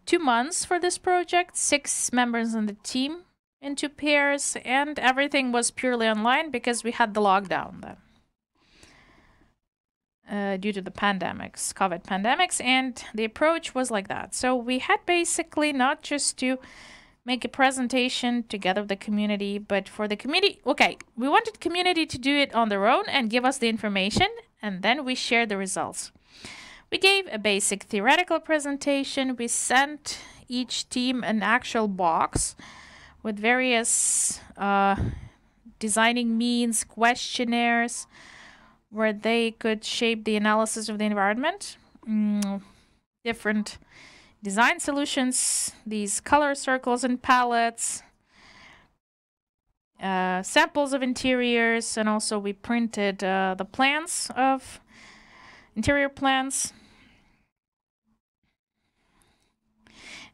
Two months for this project, six members in the team into pairs, and everything was purely online because we had the lockdown then. Uh, due to the pandemics, COVID pandemics, and the approach was like that. So we had basically not just to make a presentation together with the community, but for the community, okay, we wanted community to do it on their own and give us the information, and then we share the results. We gave a basic theoretical presentation. We sent each team an actual box with various uh, designing means, questionnaires, where they could shape the analysis of the environment. Mm, different design solutions, these color circles and palettes, uh, samples of interiors, and also we printed uh, the plans of interior plans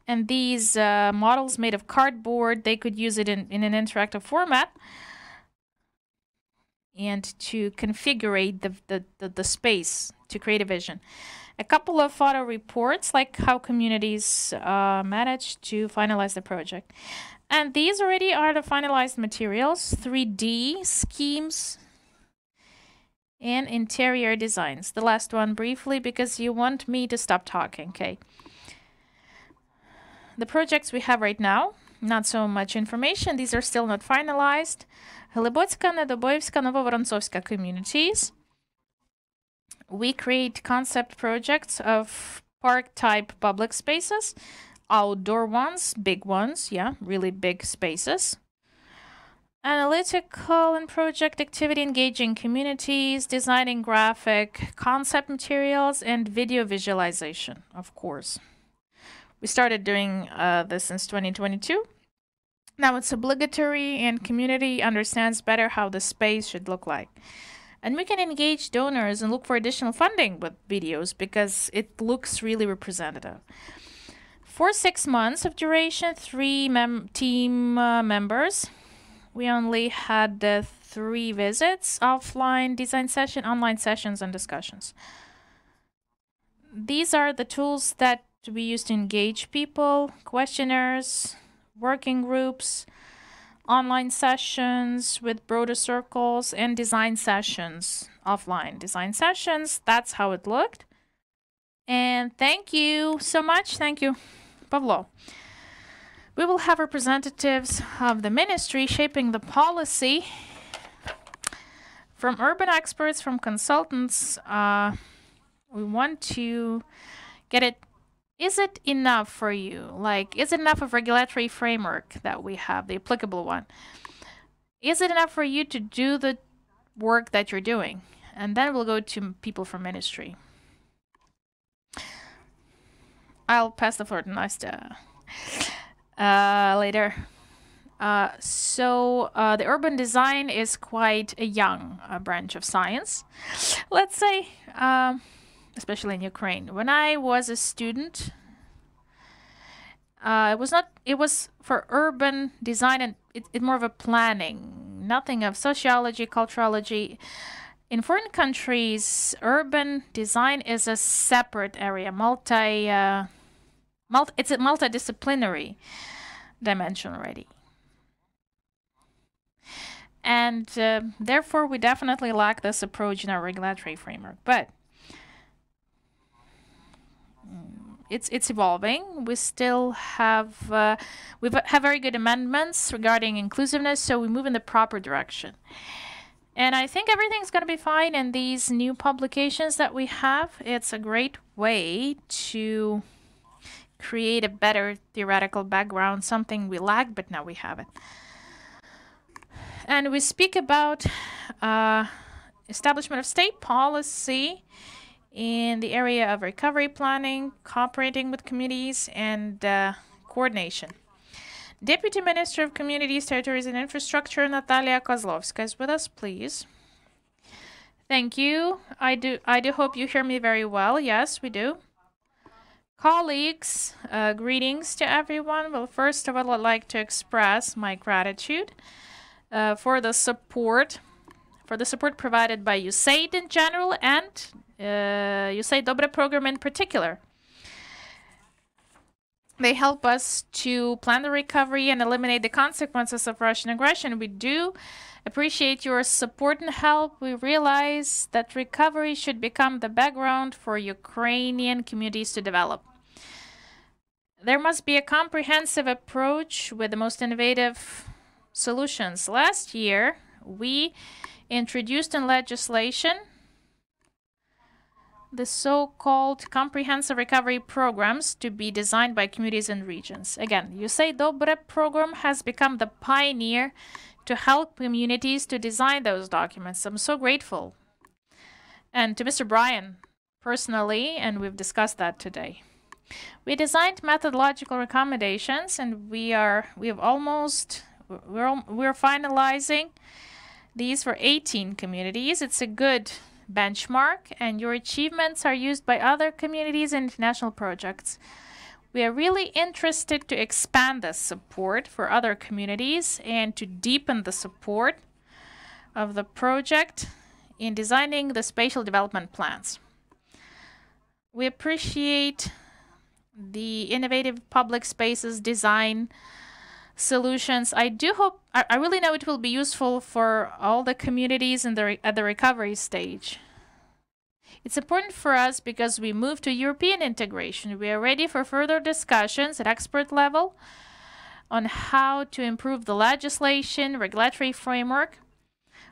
And these uh, models made of cardboard, they could use it in, in an interactive format and to configure the, the, the, the space to create a vision. A couple of photo reports, like how communities uh, managed to finalize the project. And these already are the finalized materials, 3D schemes, and interior designs. The last one briefly because you want me to stop talking, okay? the projects we have right now, not so much information. These are still not finalized. Hlybotska, Nedoboevska, Novovorontsovska communities. We create concept projects of park-type public spaces, outdoor ones, big ones, yeah, really big spaces. Analytical and project activity engaging communities, designing graphic concept materials, and video visualization, of course. We started doing uh, this since 2022. Now it's obligatory and community understands better how the space should look like. And we can engage donors and look for additional funding with videos because it looks really representative. For six months of duration, three mem team uh, members. We only had uh, three visits, offline design session, online sessions, and discussions. These are the tools that to be used to engage people, questionnaires, working groups, online sessions with broader circles, and design sessions offline. Design sessions, that's how it looked. And thank you so much. Thank you, Pavlo. We will have representatives of the ministry shaping the policy from urban experts, from consultants. Uh, we want to get it. Is it enough for you? Like, is it enough of regulatory framework that we have, the applicable one? Is it enough for you to do the work that you're doing? And then we'll go to people from ministry. I'll pass the floor to Nastya uh, later. Uh, so uh, the urban design is quite a young uh, branch of science, let's say, um, especially in Ukraine. When I was a student, uh, it was not. It was for urban design and it, it more of a planning, nothing of sociology, culturology. In foreign countries, urban design is a separate area, multi, uh, multi it's a multidisciplinary dimension already. And uh, therefore, we definitely lack this approach in our regulatory framework. But mm, it's it's evolving. We still have uh, we have very good amendments regarding inclusiveness, so we move in the proper direction. And I think everything's going to be fine in these new publications that we have. It's a great way to create a better theoretical background, something we lacked, but now we have it. And we speak about uh, establishment of state policy in the area of recovery planning, cooperating with communities, and uh, coordination. Deputy Minister of Communities, Territories and Infrastructure, Natalia Kozlovska is with us, please. Thank you. I do I do hope you hear me very well. Yes, we do. Colleagues, uh, greetings to everyone. Well, first of all, I'd like to express my gratitude uh, for the support, for the support provided by USAID in general and uh, say Dobre program in particular. They help us to plan the recovery and eliminate the consequences of Russian aggression. We do appreciate your support and help. We realize that recovery should become the background for Ukrainian communities to develop. There must be a comprehensive approach with the most innovative solutions. Last year, we introduced in legislation the so-called comprehensive recovery programs to be designed by communities and regions. Again, you USAID Dobre program has become the pioneer to help communities to design those documents. I'm so grateful. And to Mr. Bryan personally, and we've discussed that today. We designed methodological recommendations and we are we have almost we're we're finalizing these for 18 communities. It's a good benchmark and your achievements are used by other communities and international projects. We are really interested to expand this support for other communities and to deepen the support of the project in designing the spatial development plans. We appreciate the innovative public spaces design solutions. I do hope, I, really know it will be useful for all the communities in the at the recovery stage. It's important for us because we move to European integration. We are ready for further discussions at expert level on how to improve the legislation, regulatory framework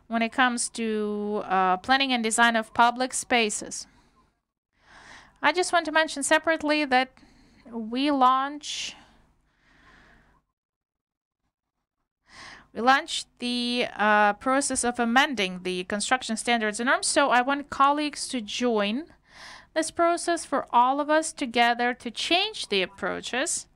when it comes to uh, planning and design of public spaces. I just want to mention separately that we launch we launched the uh, process of amending the construction standards and norms. So I want colleagues to join this process for all of us together to change the approaches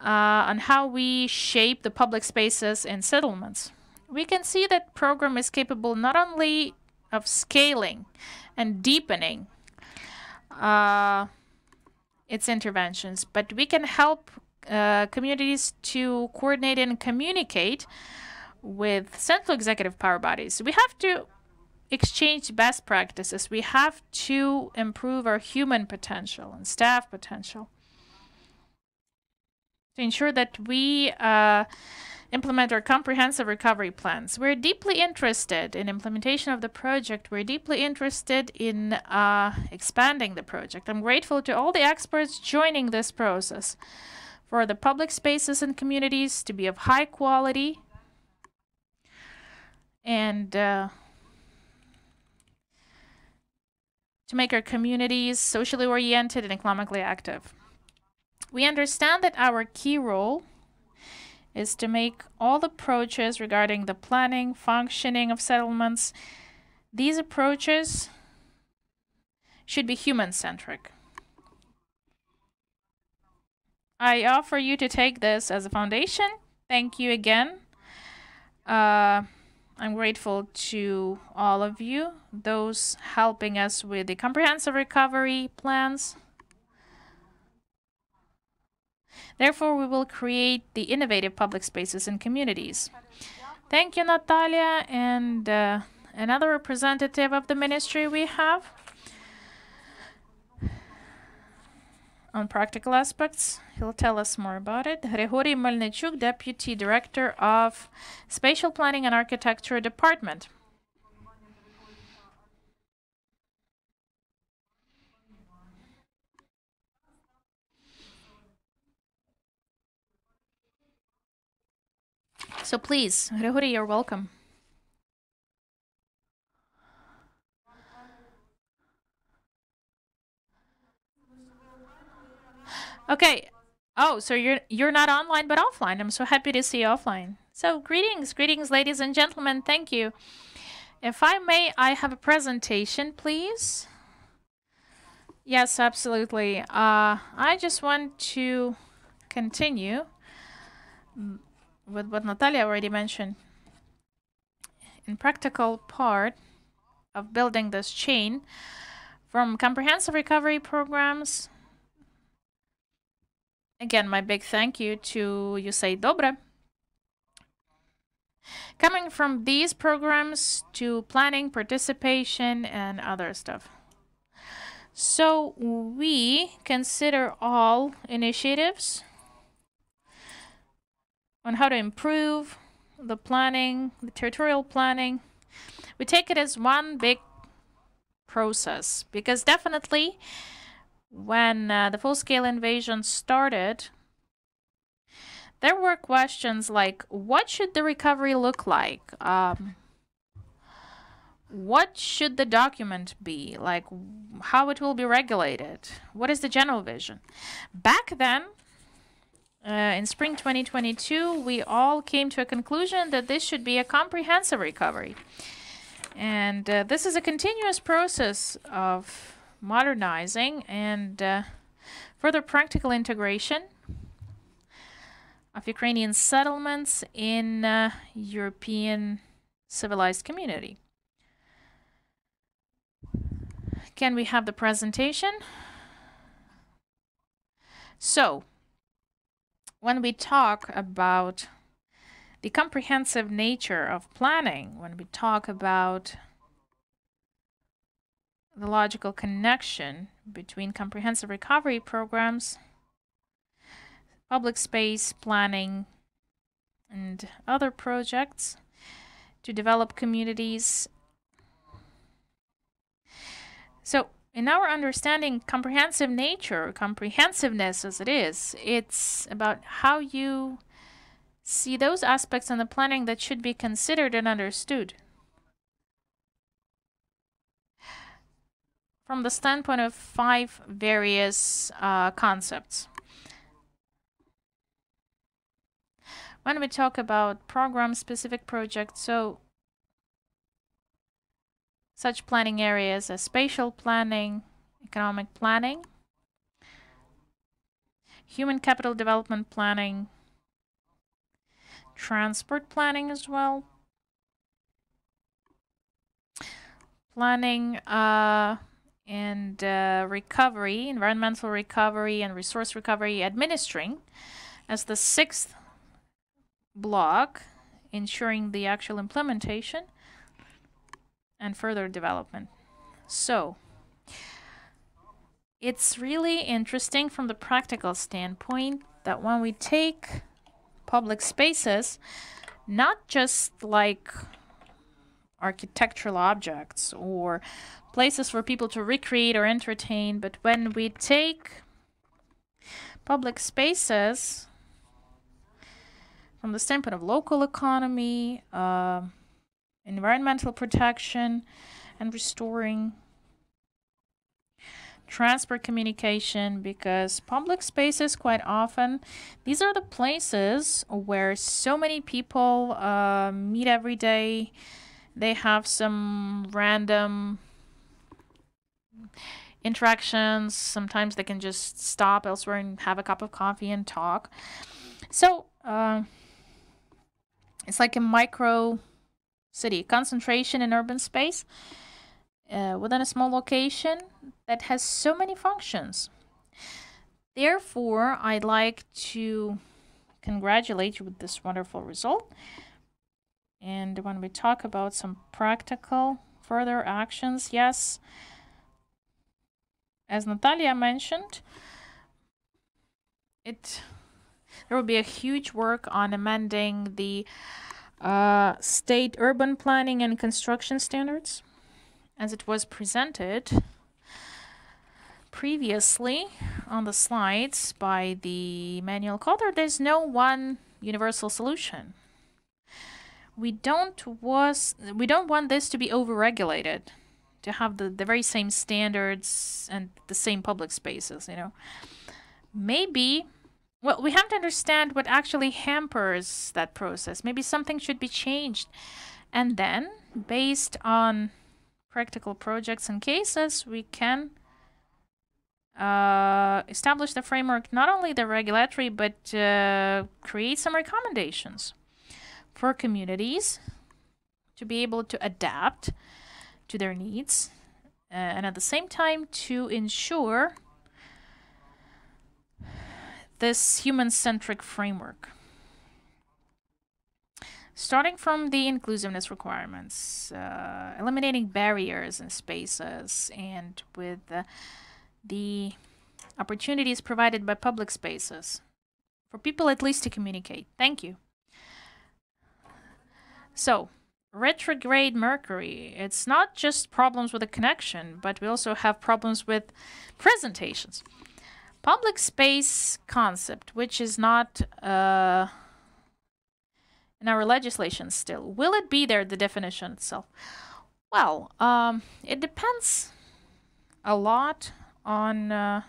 uh, on how we shape the public spaces and settlements. We can see that program is capable not only of scaling and deepening uh, its interventions, but we can help uh, communities to coordinate and communicate with central executive power bodies. We have to exchange best practices. We have to improve our human potential and staff potential to ensure that we uh, implement our comprehensive recovery plans. We're deeply interested in implementation of the project. We're deeply interested in uh, expanding the project. I'm grateful to all the experts joining this process for the public spaces and communities to be of high quality and uh, to make our communities socially oriented and economically active. We understand that our key role is to make all approaches regarding the planning, functioning of settlements, these approaches should be human-centric. I offer you to take this as a foundation. Thank you again. Uh, I'm grateful to all of you, those helping us with the comprehensive recovery plans. Therefore, we will create the innovative public spaces and communities. Thank you, Natalia, and uh, another representative of the ministry we have. On practical aspects, he'll tell us more about it. Grigory Melnichuk, Deputy Director of Spatial Planning and Architecture Department. So please, Grigory, you're welcome. Okay. Oh, so you're you're not online but offline. I'm so happy to see you offline. So greetings, greetings, ladies and gentlemen. Thank you. If I may, I have a presentation, please. Yes, absolutely. Uh, I just want to continue with what Natalia already mentioned. In practical part of building this chain from comprehensive recovery programs Again, my big thank you to USAID Dobre. Coming from these programs to planning, participation, and other stuff. So we consider all initiatives on how to improve the planning, the territorial planning. We take it as one big process because definitely when uh, the full-scale invasion started, there were questions like, what should the recovery look like? Um, what should the document be? Like, how it will be regulated? What is the general vision? Back then, uh, in spring 2022, we all came to a conclusion that this should be a comprehensive recovery. And uh, this is a continuous process of modernizing and uh, further practical integration of Ukrainian settlements in uh, European civilized community. Can we have the presentation? So, when we talk about the comprehensive nature of planning, when we talk about the logical connection between comprehensive recovery programs, public space planning, and other projects to develop communities. So, in our understanding, comprehensive nature, comprehensiveness as it is, it's about how you see those aspects in the planning that should be considered and understood. From the standpoint of five various uh, concepts. When we talk about program-specific projects, so such planning areas as spatial planning, economic planning, human capital development planning, transport planning as well, planning uh, and uh, recovery, environmental recovery and resource recovery administering as the sixth block, ensuring the actual implementation and further development. So, it's really interesting from the practical standpoint that when we take public spaces, not just like architectural objects or places for people to recreate or entertain. But when we take Public spaces, from the standpoint of local economy, uh, environmental protection, and restoring transport communication because public spaces quite often these are the places where so many people uh, meet every day they have some random interactions sometimes they can just stop elsewhere and have a cup of coffee and talk so uh, it's like a micro city concentration in urban space uh, within a small location that has so many functions. Therefore, I'd like to congratulate you with this wonderful result. And when we talk about some practical further actions, yes, as Natalia mentioned, it there will be a huge work on amending the uh, state urban planning and construction standards as it was presented previously on the slides by the manual coder, there's no one universal solution. We don't was we don't want this to be overregulated, to have the, the very same standards and the same public spaces, you know. Maybe well, we have to understand what actually hampers that process. Maybe something should be changed. And then, based on practical projects and cases, we can uh, establish the framework, not only the regulatory, but uh, create some recommendations for communities to be able to adapt to their needs uh, and at the same time to ensure this human-centric framework. Starting from the inclusiveness requirements, uh, eliminating barriers and spaces, and with uh, the opportunities provided by public spaces for people at least to communicate. Thank you. So, retrograde Mercury, it's not just problems with the connection, but we also have problems with presentations. Public space concept, which is not uh, in our legislation still. Will it be there, the definition itself? Well, um, it depends a lot on uh,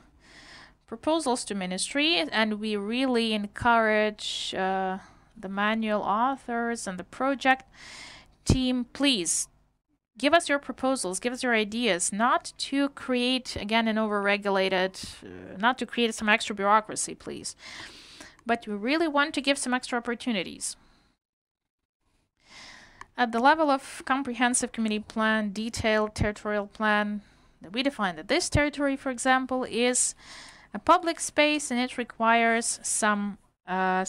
proposals to ministry, and we really encourage uh, the manual authors and the project team, please give us your proposals, give us your ideas, not to create, again, an overregulated, uh, not to create some extra bureaucracy, please, but we really want to give some extra opportunities. At the level of comprehensive community plan, detailed territorial plan, we define that this territory, for example, is a public space and it requires some uh,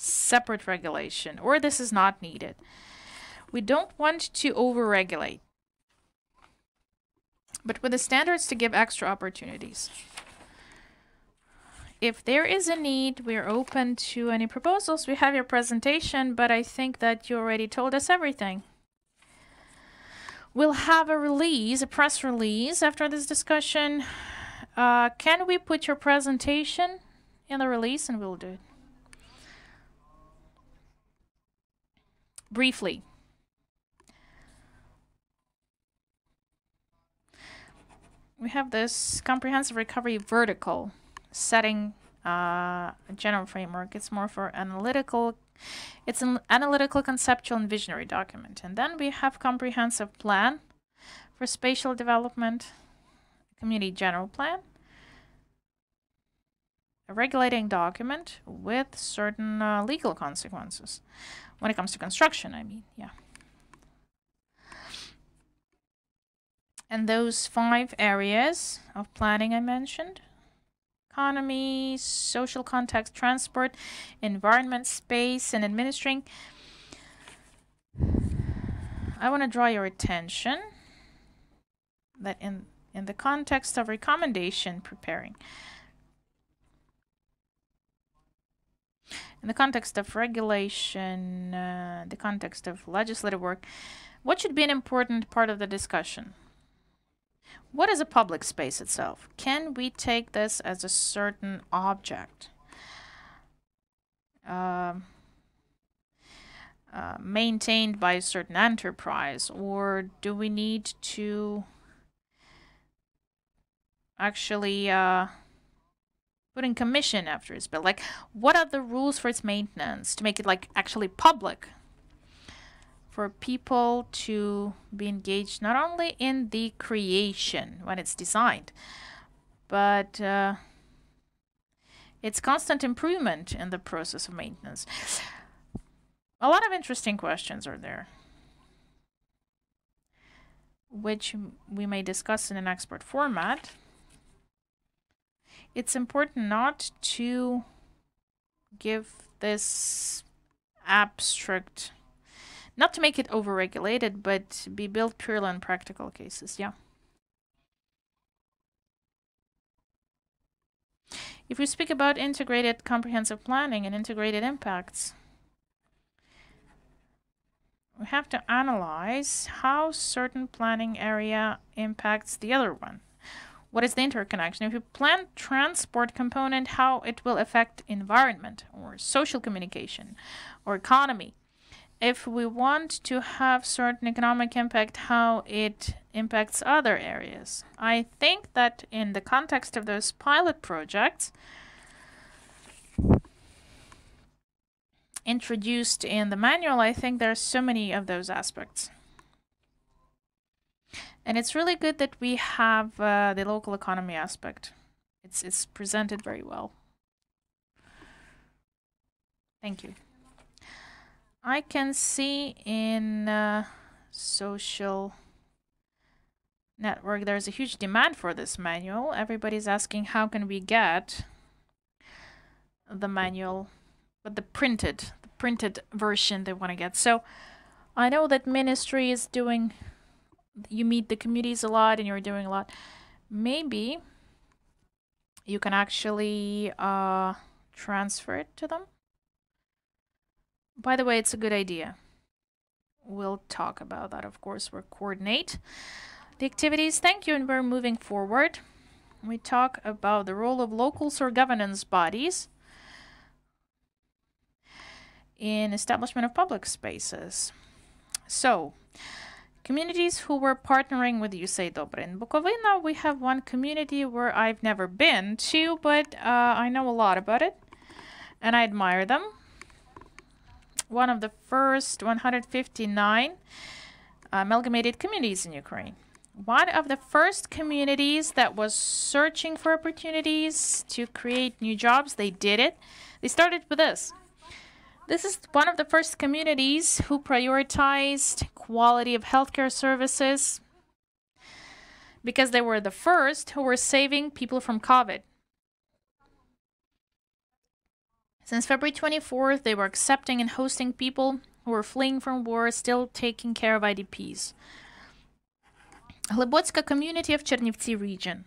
separate regulation, or this is not needed. We don't want to overregulate, but with the standards to give extra opportunities if there is a need, we're open to any proposals. We have your presentation, but I think that you already told us everything. We'll have a release, a press release after this discussion. Uh, can we put your presentation in the release and we'll do it? Briefly. We have this comprehensive recovery vertical setting uh, general framework. It's more for analytical. It's an analytical, conceptual, and visionary document. And then we have comprehensive plan for spatial development, community general plan, a regulating document with certain uh, legal consequences when it comes to construction. I mean, yeah. And those five areas of planning I mentioned economy, social context, transport, environment, space, and administering. I want to draw your attention that in, in the context of recommendation preparing, in the context of regulation, uh, the context of legislative work, what should be an important part of the discussion? what is a public space itself? Can we take this as a certain object? Um, uh, maintained by a certain enterprise, or do we need to actually uh, put in commission after it's built? Like, what are the rules for its maintenance to make it like actually public? For people to be engaged not only in the creation when it's designed, but uh, its constant improvement in the process of maintenance. A lot of interesting questions are there, which we may discuss in an expert format. It's important not to give this abstract, not to make it overregulated, but be built purely on practical cases. Yeah. If we speak about integrated comprehensive planning and integrated impacts, we have to analyze how certain planning area impacts the other one. What is the interconnection? If you plan transport component, how it will affect environment or social communication or economy. If we want to have certain economic impact, how it impacts other areas. I think that in the context of those pilot projects, introduced in the manual, I think there are so many of those aspects. And it's really good that we have uh, the local economy aspect. It's, it's presented very well. Thank you. I can see in uh, social network there's a huge demand for this manual. Everybody's asking how can we get the manual but the printed, the printed version they want to get. So I know that ministry is doing, you meet the communities a lot and you're doing a lot. Maybe you can actually uh, transfer it to them. By the way, it's a good idea. We'll talk about that, of course. We'll coordinate the activities. Thank you, and we're moving forward. We talk about the role of locals or governance bodies in establishment of public spaces. So, communities who were partnering with USAID Dobre. In Bukovina, we have one community where I've never been to, but uh, I know a lot about it, and I admire them. One of the first 159 amalgamated communities in Ukraine. One of the first communities that was searching for opportunities to create new jobs, they did it. They started with this this is one of the first communities who prioritized quality of healthcare services because they were the first who were saving people from COVID. Since February 24th, they were accepting and hosting people who were fleeing from war, still taking care of IDPs. Hlybotska community of Chernivtsi region.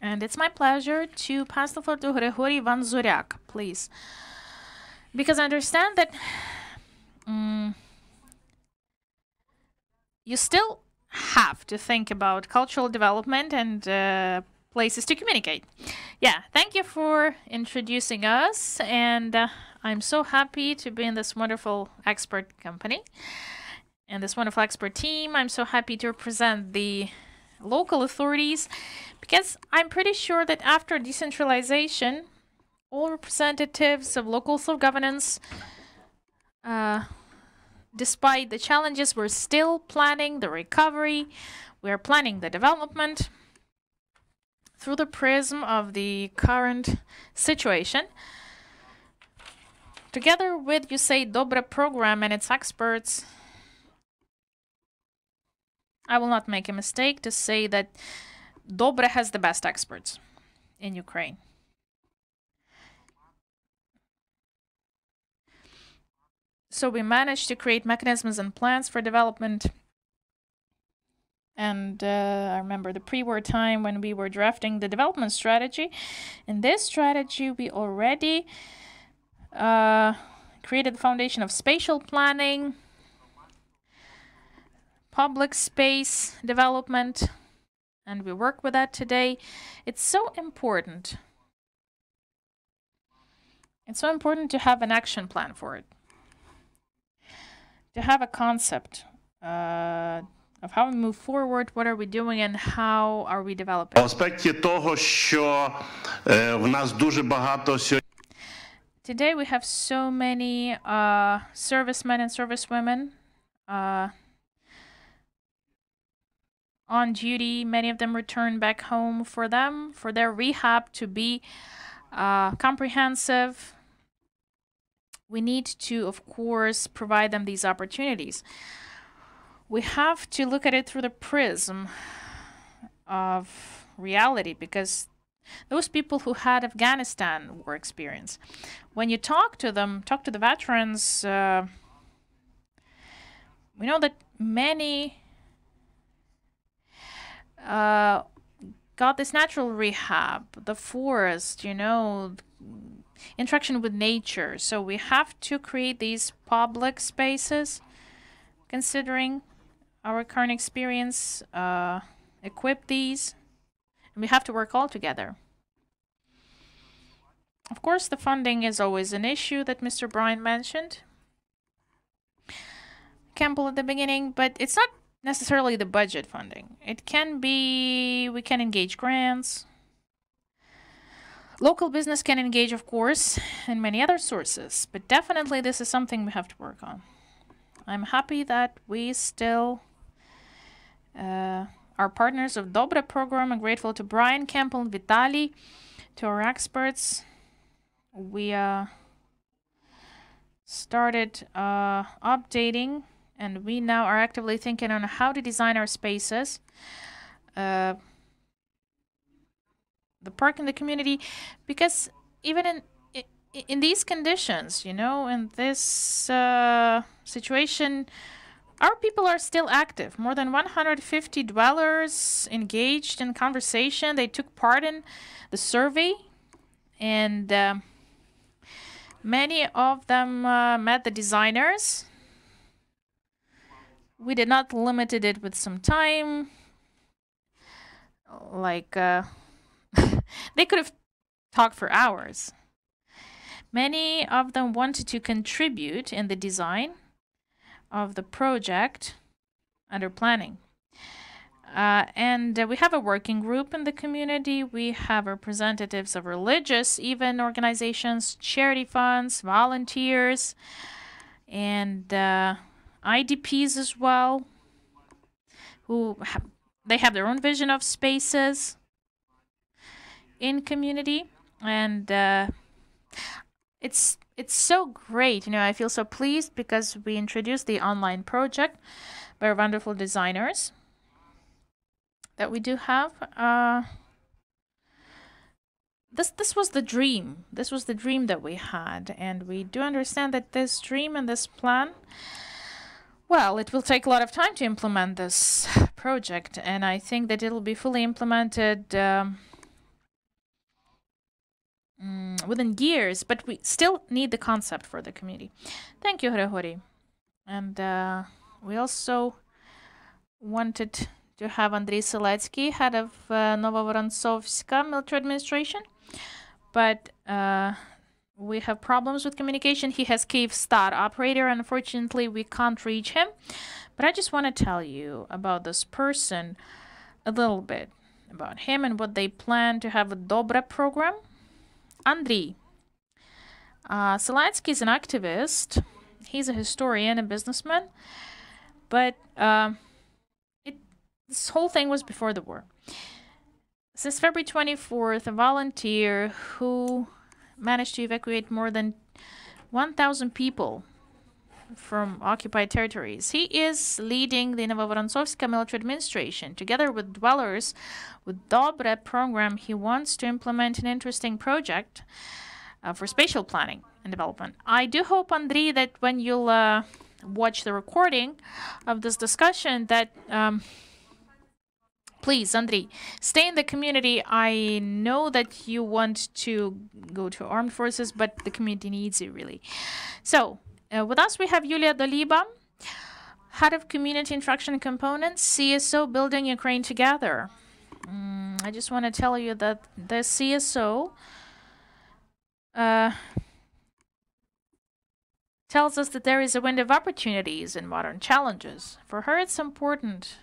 And it's my pleasure to pass the floor to Grigory Van Zuryak, please because I understand that um, you still have to think about cultural development and uh, places to communicate. Yeah, thank you for introducing us, and uh, I'm so happy to be in this wonderful expert company and this wonderful expert team. I'm so happy to represent the local authorities because I'm pretty sure that after decentralization, all representatives of local self-governance, uh, despite the challenges, we're still planning the recovery. We're planning the development through the prism of the current situation. Together with USAID Dobre program and its experts, I will not make a mistake to say that Dobre has the best experts in Ukraine. So we managed to create mechanisms and plans for development. And uh, I remember the pre-war time when we were drafting the development strategy. In this strategy, we already uh, created the foundation of spatial planning, public space development, and we work with that today. It's so important. It's so important to have an action plan for it, to have a concept uh, of how we move forward, what are we doing, and how are we В developing. аспекті того, що е, в нас дуже багато сьогодні. Today we have so many uh, servicemen and servicewomen uh, on duty. Many of them return back home for them, for their rehab to be uh, comprehensive. we need to, of course, provide them these opportunities. We have to look at it through the prism of reality because those people who had Afghanistan war experience, when you talk to them, talk to the veterans, uh, we know that many uh, got this natural rehab, the forest, you know, interaction with nature. So we have to create these public spaces, considering our current experience, uh, equip these, and we have to work all together. Of course, the funding is always an issue that Mr. Brian mentioned. Campbell at the beginning, but it's not necessarily the budget funding. It can be, we can engage grants. Local business can engage, of course, and many other sources, but definitely this is something we have to work on. I'm happy that we still uh, are partners of Dobre program. I'm grateful to Brian Campbell and Vitali, to our experts. We uh, started uh, updating and we now are actively thinking on how to design our spaces. Uh, the park in the community because even in in these conditions, you know, in this uh, situation, our people are still active. More than 150 dwellers engaged in conversation. They took part in the survey, and um many of them uh, met the designers. We did not limited it with some time. Like uh, they could have talked for hours. Many of them wanted to contribute in the design of the project under planning. Uh, and uh, we have a working group in the community. We have representatives of religious, even organizations, charity funds, volunteers, and uh, IDPs as well, who ha- they have their own vision of spaces in community, and uh, it's it's so great. You know, I feel so pleased because we introduced the online project by wonderful designers that we do have. Uh, this this was the dream. This was the dream that we had, and we do understand that this dream and this plan. Well, it will take a lot of time to implement this project, and I think that it'll be fully implemented um, mm, within years. But we still need the concept for the community. Thank you, Hrehori. And uh, we also wanted to have Andrei Seletsky, head of uh, military administration, but uh, we have problems with communication. He has Kyivstar operator. Unfortunately, we can't reach him. But I just want to tell you about this person a little bit about him and what they plan to have a Dobre program. Andriy. Uh, Seletsky is an activist. He's a historian, a businessman. But um it this whole thing was before the war. Since February 24th, a volunteer who managed to evacuate more than 1,000 people from occupied territories. He is leading the Novovorontsovska military administration. Together with dwellers with Dobre program, he wants to implement an interesting project uh, for spatial planning and development. I do hope, Andriy, that when you'll uh, watch the recording of this discussion, that um, please, Andriy, stay in the community. I know that you want to go to armed forces, but the community needs you really. So, uh, with us, we have Yulia Doliba, head of community interaction components, CSO Building Ukraine Together. Mm, I just want to tell you that the CSO uh, tells us that there is a window of opportunities and modern challenges. For her, it's important,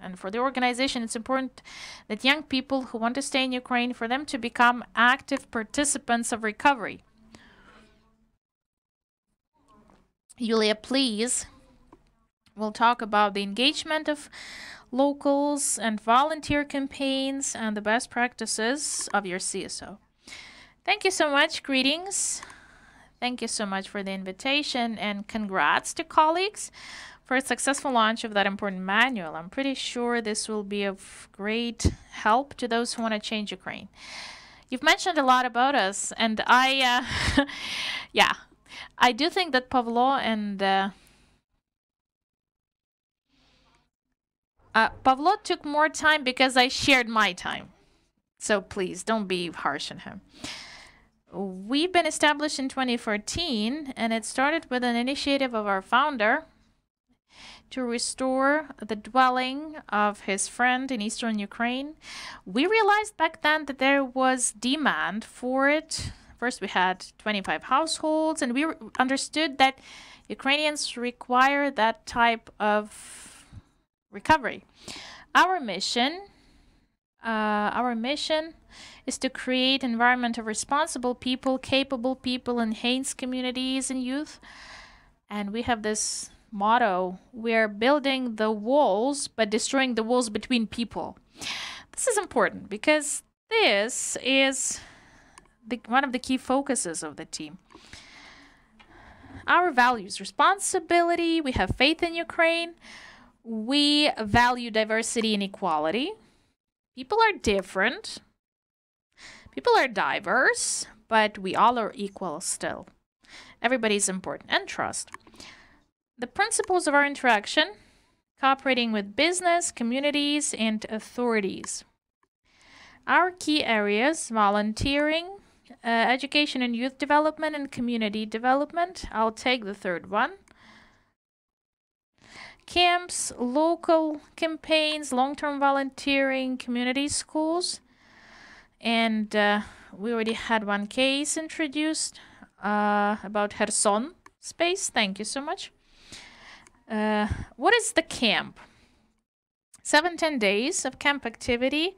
and for the organization, it's important that young people who want to stay in Ukraine, for them to become active participants of recovery. Yulia, please. We'll talk about the engagement of locals and volunteer campaigns and the best practices of your CSO. Thank you so much. Greetings. Thank you so much for the invitation and congrats to colleagues for a successful launch of that important manual. I'm pretty sure this will be of great help to those who want to change Ukraine. You've mentioned a lot about us, and I, uh, yeah, I do think that Pavlo and uh, uh, Pavlo took more time because I shared my time. So please don't be harsh on him. We've been established in 2014, and it started with an initiative of our founder to restore the dwelling of his friend in eastern Ukraine. We realized back then that there was demand for it. First, we had 25 households, and we understood that Ukrainians require that type of recovery. Our mission, uh, our mission is to create environment of responsible people, capable people, in Haines communities and youth. And we have this motto, we're building the walls, but destroying the walls between people. This is important because this is the, one of the key focuses of the team. Our values, responsibility, we have faith in Ukraine, we value diversity and equality. People are different, People are diverse, but we all are equal still. Everybody's important and trust. The principles of our interaction cooperating with business, communities, and authorities. Our key areas volunteering, uh, education and youth development, and community development. I'll take the third one. Camps, local campaigns, long term volunteering, community schools, and uh, we already had one case introduced uh, about Kherson space. Thank you so much. Uh, what is the camp? Seven, ten days of camp activity.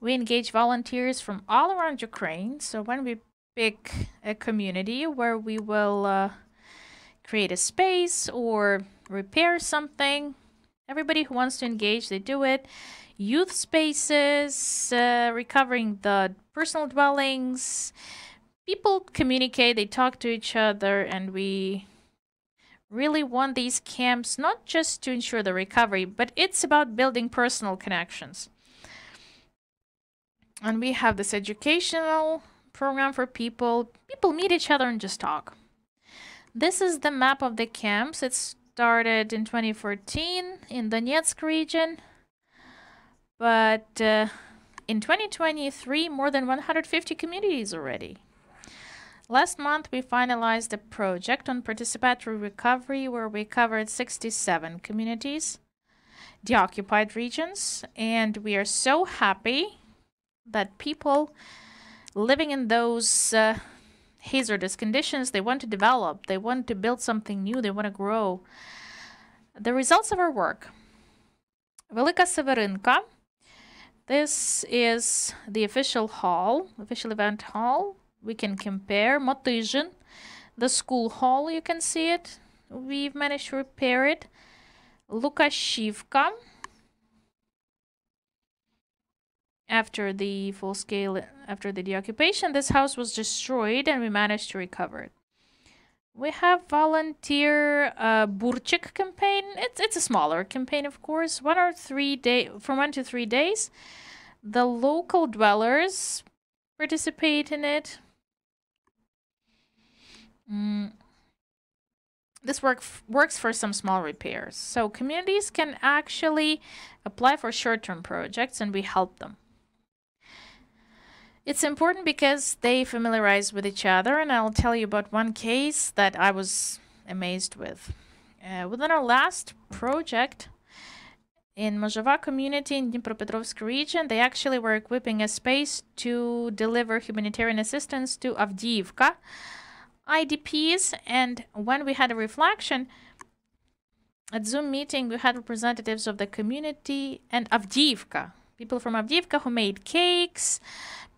We engage volunteers from all around Ukraine. So when we pick a community where we will uh, create a space or repair something, everybody who wants to engage, they do it youth spaces, uh, recovering the personal dwellings. People communicate, they talk to each other, and we really want these camps not just to ensure the recovery, but it's about building personal connections. And we have this educational program for people. People meet each other and just talk. This is the map of the camps. It started in 2014 in the Donetsk region. But uh, in 2023, more than 150 communities already. Last month, we finalized a project on participatory recovery where we covered 67 communities, the occupied regions, and we are so happy that people living in those uh, hazardous conditions, they want to develop, they want to build something new, they want to grow. The results of our work. Велика Северинка this is the official hall, official event hall. We can compare Motyzhin, the school hall, you can see it. We've managed to repair it. Lukashivka. After the full scale, after the deoccupation, this house was destroyed and we managed to recover it. We have volunteer uh, Burchik campaign. It's it's a smaller campaign, of course. One or three day from one to three days. The local dwellers participate in it. Mm. This work works for some small repairs. So communities can actually apply for short-term projects and we help them. It's important because they familiarize with each other, and I'll tell you about one case that I was amazed with. Uh, within our last project, in Mezhova community in Dnipropetrovsk region, they actually were equipping a space to deliver humanitarian assistance to Avdiivka IDPs. And when we had a reflection, at Zoom meeting, we had representatives of the community and Avdiivka, people from Avdiivka who made cakes,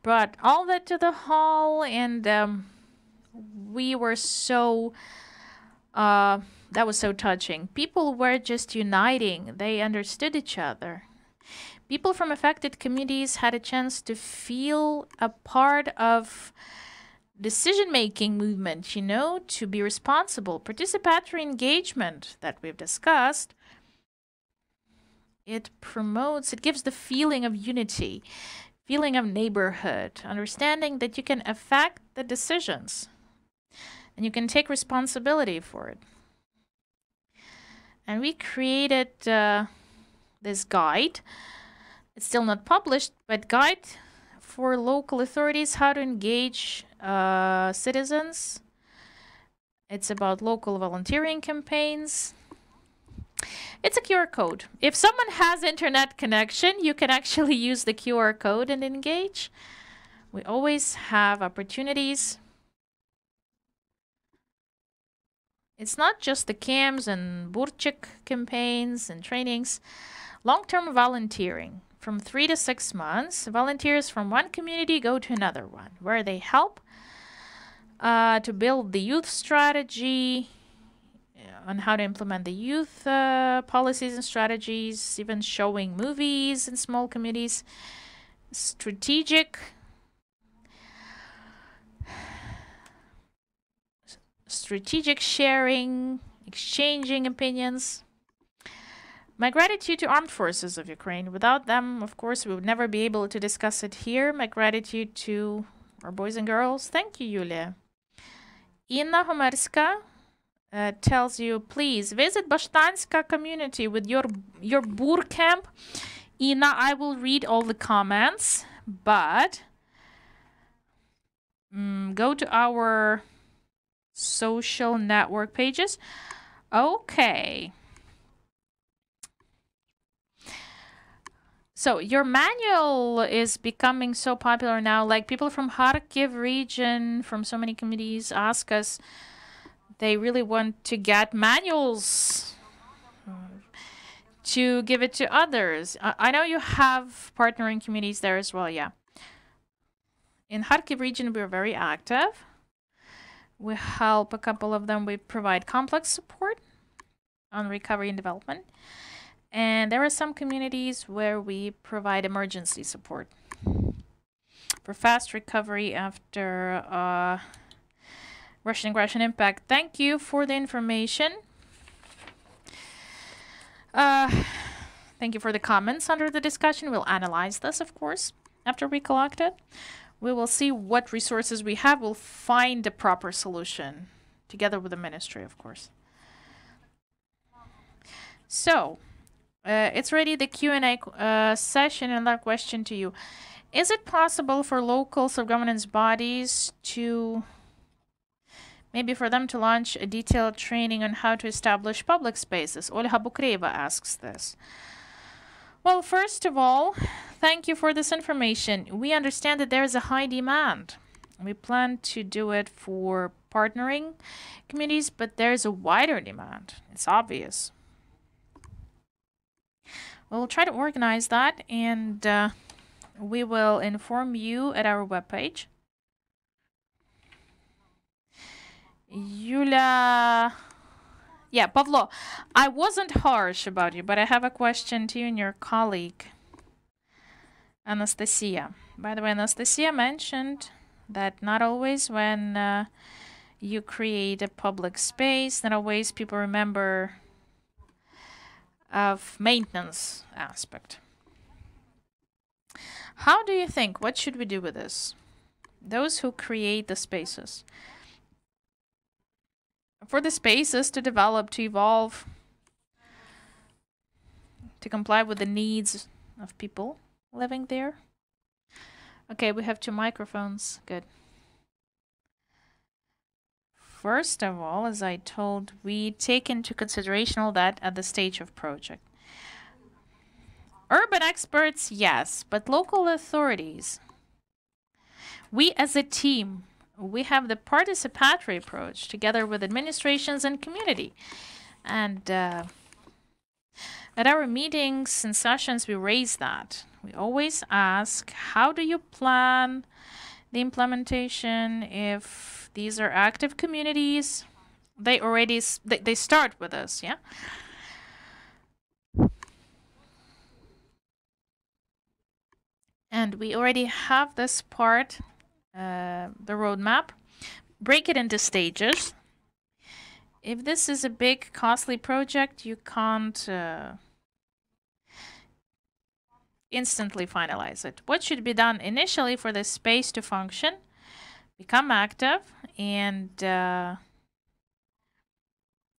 brought all that to the hall, and um, we were so. Uh, that was so touching. People were just uniting, they understood each other. People from affected communities had a chance to feel a part of decision making movement, you know, to be responsible, participatory engagement that we've discussed. It promotes, it gives the feeling of unity, feeling of neighborhood, understanding that you can affect the decisions and you can take responsibility for it. And we created uh, this guide. It's still not published, but guide for local authorities how to engage uh, citizens. It's about local volunteering campaigns. It's a QR code. If someone has internet connection, you can actually use the QR code and engage. We always have opportunities. It's not just the CAMS and Burchik campaigns and trainings. Long-term volunteering. From three to six months, volunteers from one community go to another one, where they help uh, to build the youth strategy, on how to implement the youth uh, policies and strategies, even showing movies in small communities, strategic strategic sharing, exchanging opinions. My gratitude to Armed Forces of Ukraine. Without them, of course, we would never be able to discuss it here. My gratitude to our boys and girls. Thank you, Yulia. Inna Homerska uh, tells you, please visit Bashtanska community with your your boer camp. Ina, I will read all the comments, but um, go to our social network pages. Okay. So your manual is becoming so popular now. Like people from Kharkiv region, from so many communities ask us, they really want to get manuals to give it to others. I, know you have partnering communities there as well, yeah. In Kharkiv region, we're very active. We help a couple of them. We provide complex support on recovery and development. And there are some communities where we provide emergency support for fast recovery after uh, Russian aggression impact. Thank you for the information. Uh, thank you for the comments under the discussion. We'll analyze this, of course, after we collect it. We will see what resources we have. We'll find the proper solution together with the ministry, of course. So, uh, it's ready the Q&A uh, session. Another question to you. Is it possible for local self-governance bodies to, maybe for them to launch a detailed training on how to establish public spaces? Olha Bukreeva asks this. Well, first of all, thank you for this information. We understand that there is a high demand. We plan to do it for partnering communities, but there is a wider demand. It's obvious. We'll try to organize that and uh, we will inform you at our webpage. Yulia yeah, Pavlo, I wasn't harsh about you, but I have a question to you and your colleague, Anastasia. By the way, Anastasia mentioned that not always when uh, you create a public space, not always people remember of maintenance aspect. How do you think? What should we do with this? Those who create the spaces for the spaces to develop, to evolve, to comply with the needs of people living there. Okay, we have two microphones. Good. First of all, as I told, we take into consideration all that at the stage of project. Urban experts, yes, but local authorities. We as a team, we have the participatory approach together with administrations and community. And uh, at our meetings and sessions, we raise that. We always ask, how do you plan the implementation if these are active communities? They already they, they start with us, yeah? And we already have this part, uh, the roadmap. Break it into stages. If this is a big, costly project, you can't uh, instantly finalize it. What should be done initially for the space to function, become active, and uh,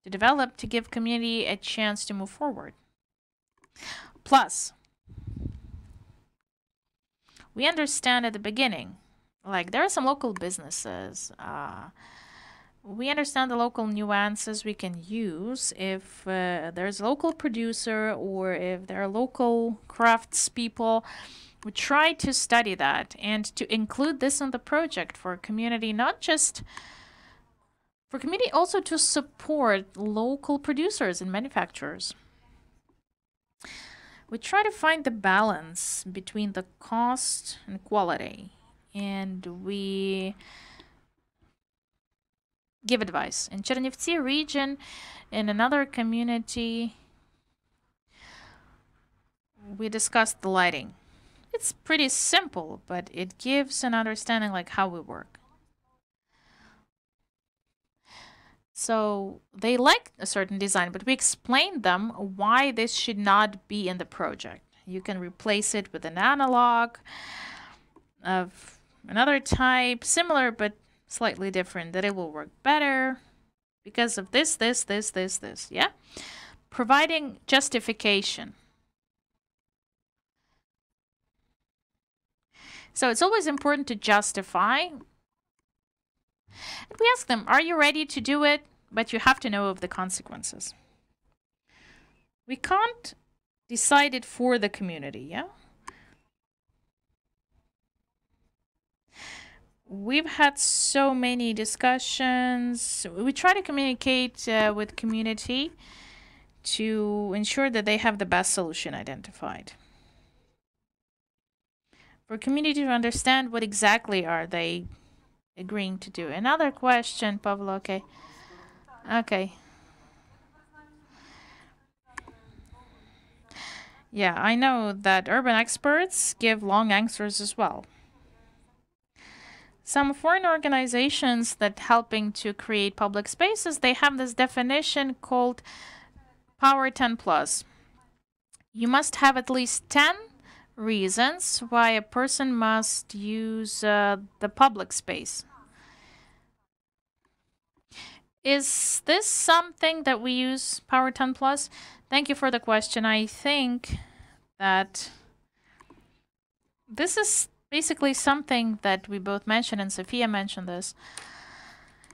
to develop to give community a chance to move forward. Plus, we understand at the beginning, like there are some local businesses. Uh, we understand the local nuances we can use if uh, there's a local producer or if there are local crafts people. We try to study that and to include this in the project for community, not just for community, also to support local producers and manufacturers. We try to find the balance between the cost and quality, and we give advice. In Chernivtsi region, in another community, we discussed the lighting. It's pretty simple, but it gives an understanding like how we work. So they like a certain design, but we explained them why this should not be in the project. You can replace it with an analog of another type, similar but slightly different, that it will work better because of this, this, this, this, this. Yeah? Providing justification. So it's always important to justify. And we ask them, are you ready to do it? But you have to know of the consequences. We can't decide it for the community, yeah? We've had so many discussions. We try to communicate uh, with community to ensure that they have the best solution identified. For community to understand what exactly are they agreeing to do. Another question, Pavlo, okay. Okay. Yeah, I know that urban experts give long answers as well. Some foreign organizations that helping to create public spaces, they have this definition called Power 10 Plus. You must have at least 10 reasons why a person must use uh, the public space. Is this something that we use Power 10 Plus? Thank you for the question. I think that this is basically something that we both mentioned, and Sophia mentioned this.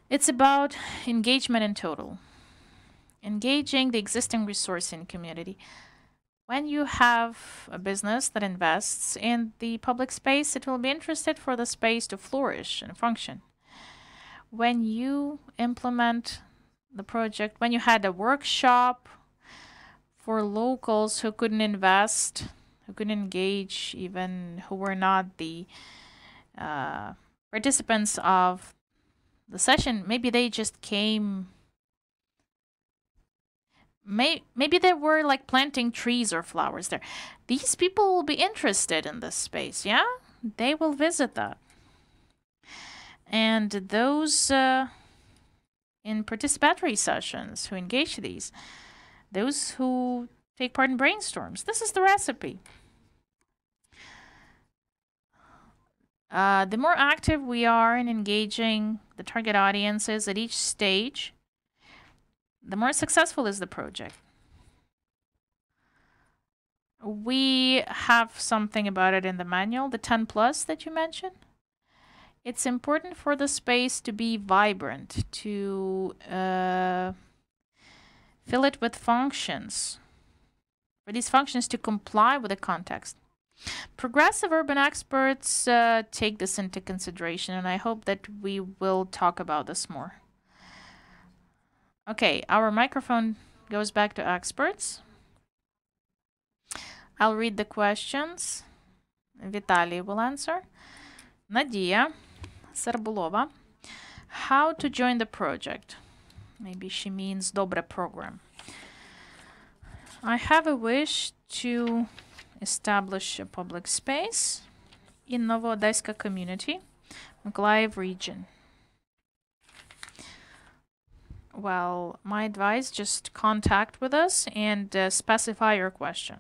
It's about engagement in total, engaging the existing resource in community. When you have a business that invests in the public space, it will be interested for the space to flourish and function. When you implement the project, when you had a workshop for locals who couldn't invest, who couldn't engage, even who were not the uh, participants of the session, maybe they just came. May, maybe they were like planting trees or flowers there. These people will be interested in this space, yeah? They will visit that. And those uh, in participatory sessions who engage these, those who take part in brainstorms. This is the recipe. Uh, the more active we are in engaging the target audiences at each stage, the more successful is the project. We have something about it in the manual, the 10 plus that you mentioned. It's important for the space to be vibrant, to uh, fill it with functions for these functions to comply with the context. Progressive urban experts uh, take this into consideration, and I hope that we will talk about this more. Okay, our microphone goes back to experts. I'll read the questions. Vitaly will answer. Nadia Serbulova. How to join the project? Maybe she means Dobre program. I have a wish to establish a public space in Novoodesska community, Mykolaiv region. Well, my advice, just contact with us and uh, specify your question.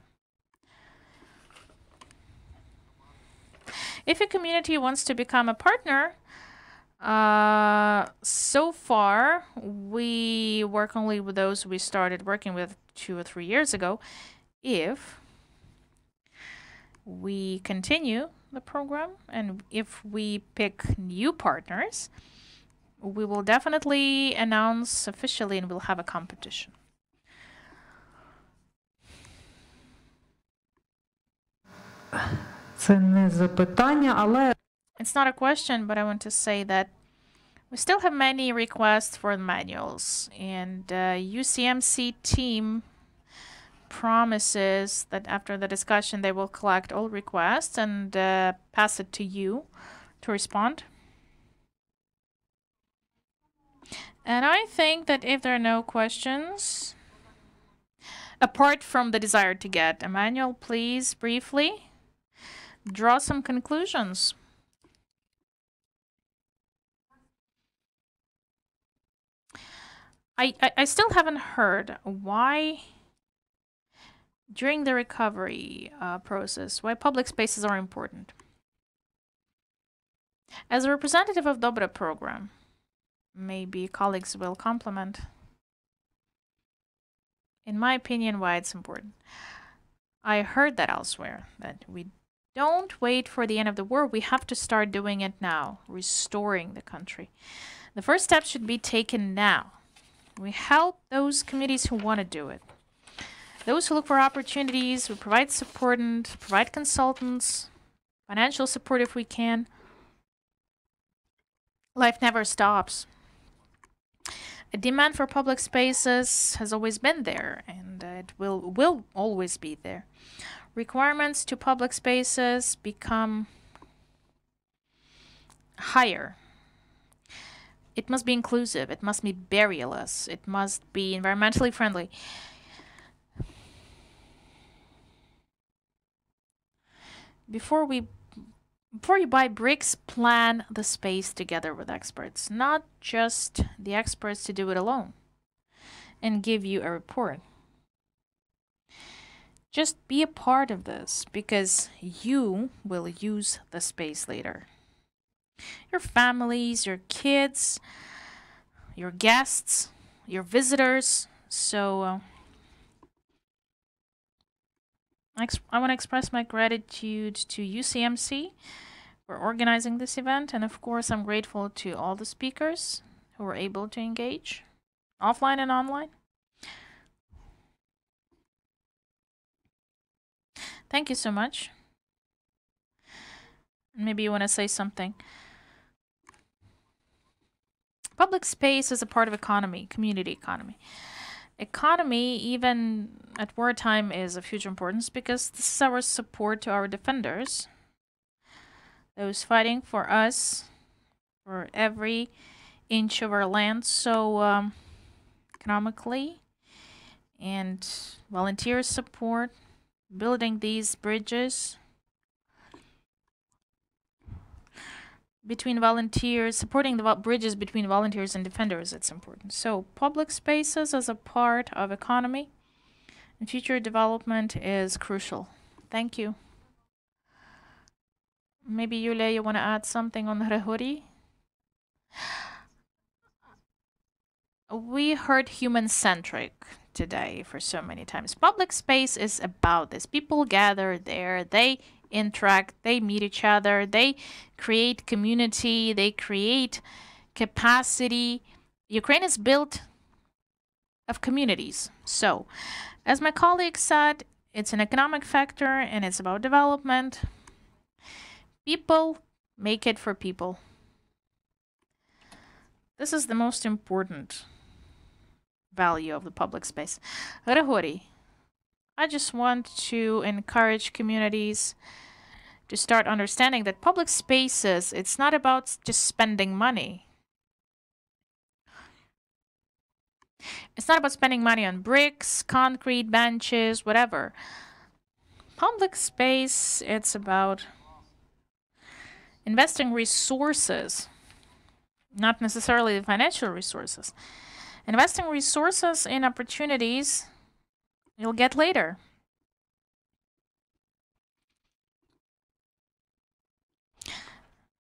If a community wants to become a partner, uh, so far we work only with those we started working with two or three years ago. If we continue the program and if we pick new partners, we will definitely announce officially and we'll have a competition. Це не запитання, але it's not a question, but I want to say that we still have many requests for manuals, and uh, UCMC team promises that after the discussion they will collect all requests and uh, pass it to you to respond. And I think that if there are no questions, apart from the desire to get a manual, please briefly draw some conclusions. I, I, I still haven't heard why during the recovery uh, process why public spaces are important. As a representative of Dobre program, maybe colleagues will complement. In my opinion, why it's important. I heard that elsewhere that we don't wait for the end of the war. We have to start doing it now, restoring the country. The first step should be taken now. We help those communities who want to do it. Those who look for opportunities, we provide support and provide consultants, financial support if we can. Life never stops. A demand for public spaces has always been there and it will will always be there. Requirements to public spaces become higher it must be inclusive. It must be barrierless. It must be environmentally friendly. Before we before you buy bricks, plan the space together with experts, not just the experts to do it alone and give you a report. Just be a part of this because you will use the space later your families, your kids, your guests, your visitors. So uh, I want to express my gratitude to UCMC for organizing this event. And of course, I'm grateful to all the speakers who were able to engage offline and online. Thank you so much. Maybe you want to say something. Public space is a part of economy, community economy. Economy, even at wartime, is of huge importance because this is our support to our defenders, those fighting for us, for every inch of our land. So, um, economically, and volunteer support, building these bridges between volunteers, supporting the bridges between volunteers and defenders, it's important. So public spaces as a part of economy and future development is crucial. Thank you. Maybe Yulia, you want to add something on Hrehuri? We heard human-centric today for so many times. Public space is about this. People gather there, they interact, they meet each other, they create community, they create capacity. Ukraine is built of communities. So, as my colleague said, It's an economic factor and it's about development. People make it for people. This is the most important value of the public space. Grigori, I just want to encourage communities to start understanding that public spaces, it's not about just spending money. It's not about spending money on bricks, concrete, benches, whatever. Public space, it's about investing resources, not necessarily financial resources. Investing resources in opportunities you'll get later.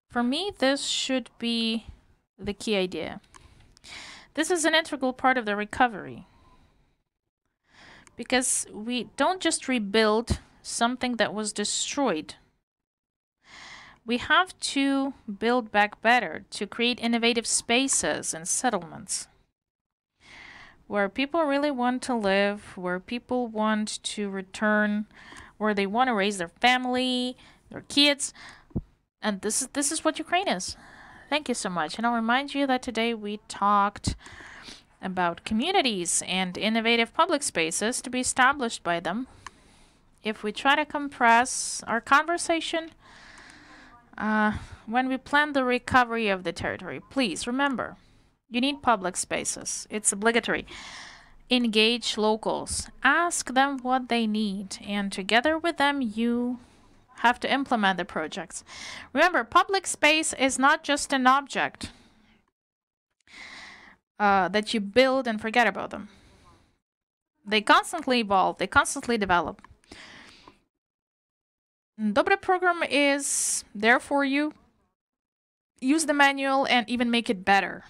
For me, this should be the key idea. This is an integral part of the recovery. Because we don't just rebuild something that was destroyed. We have to build back better to create innovative spaces and settlements where people really want to live, where people want to return, where they want to raise their family, their kids. And this is this is what Ukraine is. Thank you so much. And I'll remind you that today we talked about communities and innovative public spaces to be established by them. If we try to compress our conversation, uh, when we plan the recovery of the territory, please remember you need public spaces. It's obligatory. Engage locals. Ask them what they need, and together with them, you have to implement the projects. Remember, public space is not just an object uh, that you build and forget about them. They constantly evolve, they constantly develop. Dobre program is there for you. Use the manual and even make it better.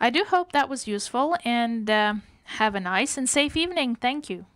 I do hope that was useful and uh, have a nice and safe evening. Thank you.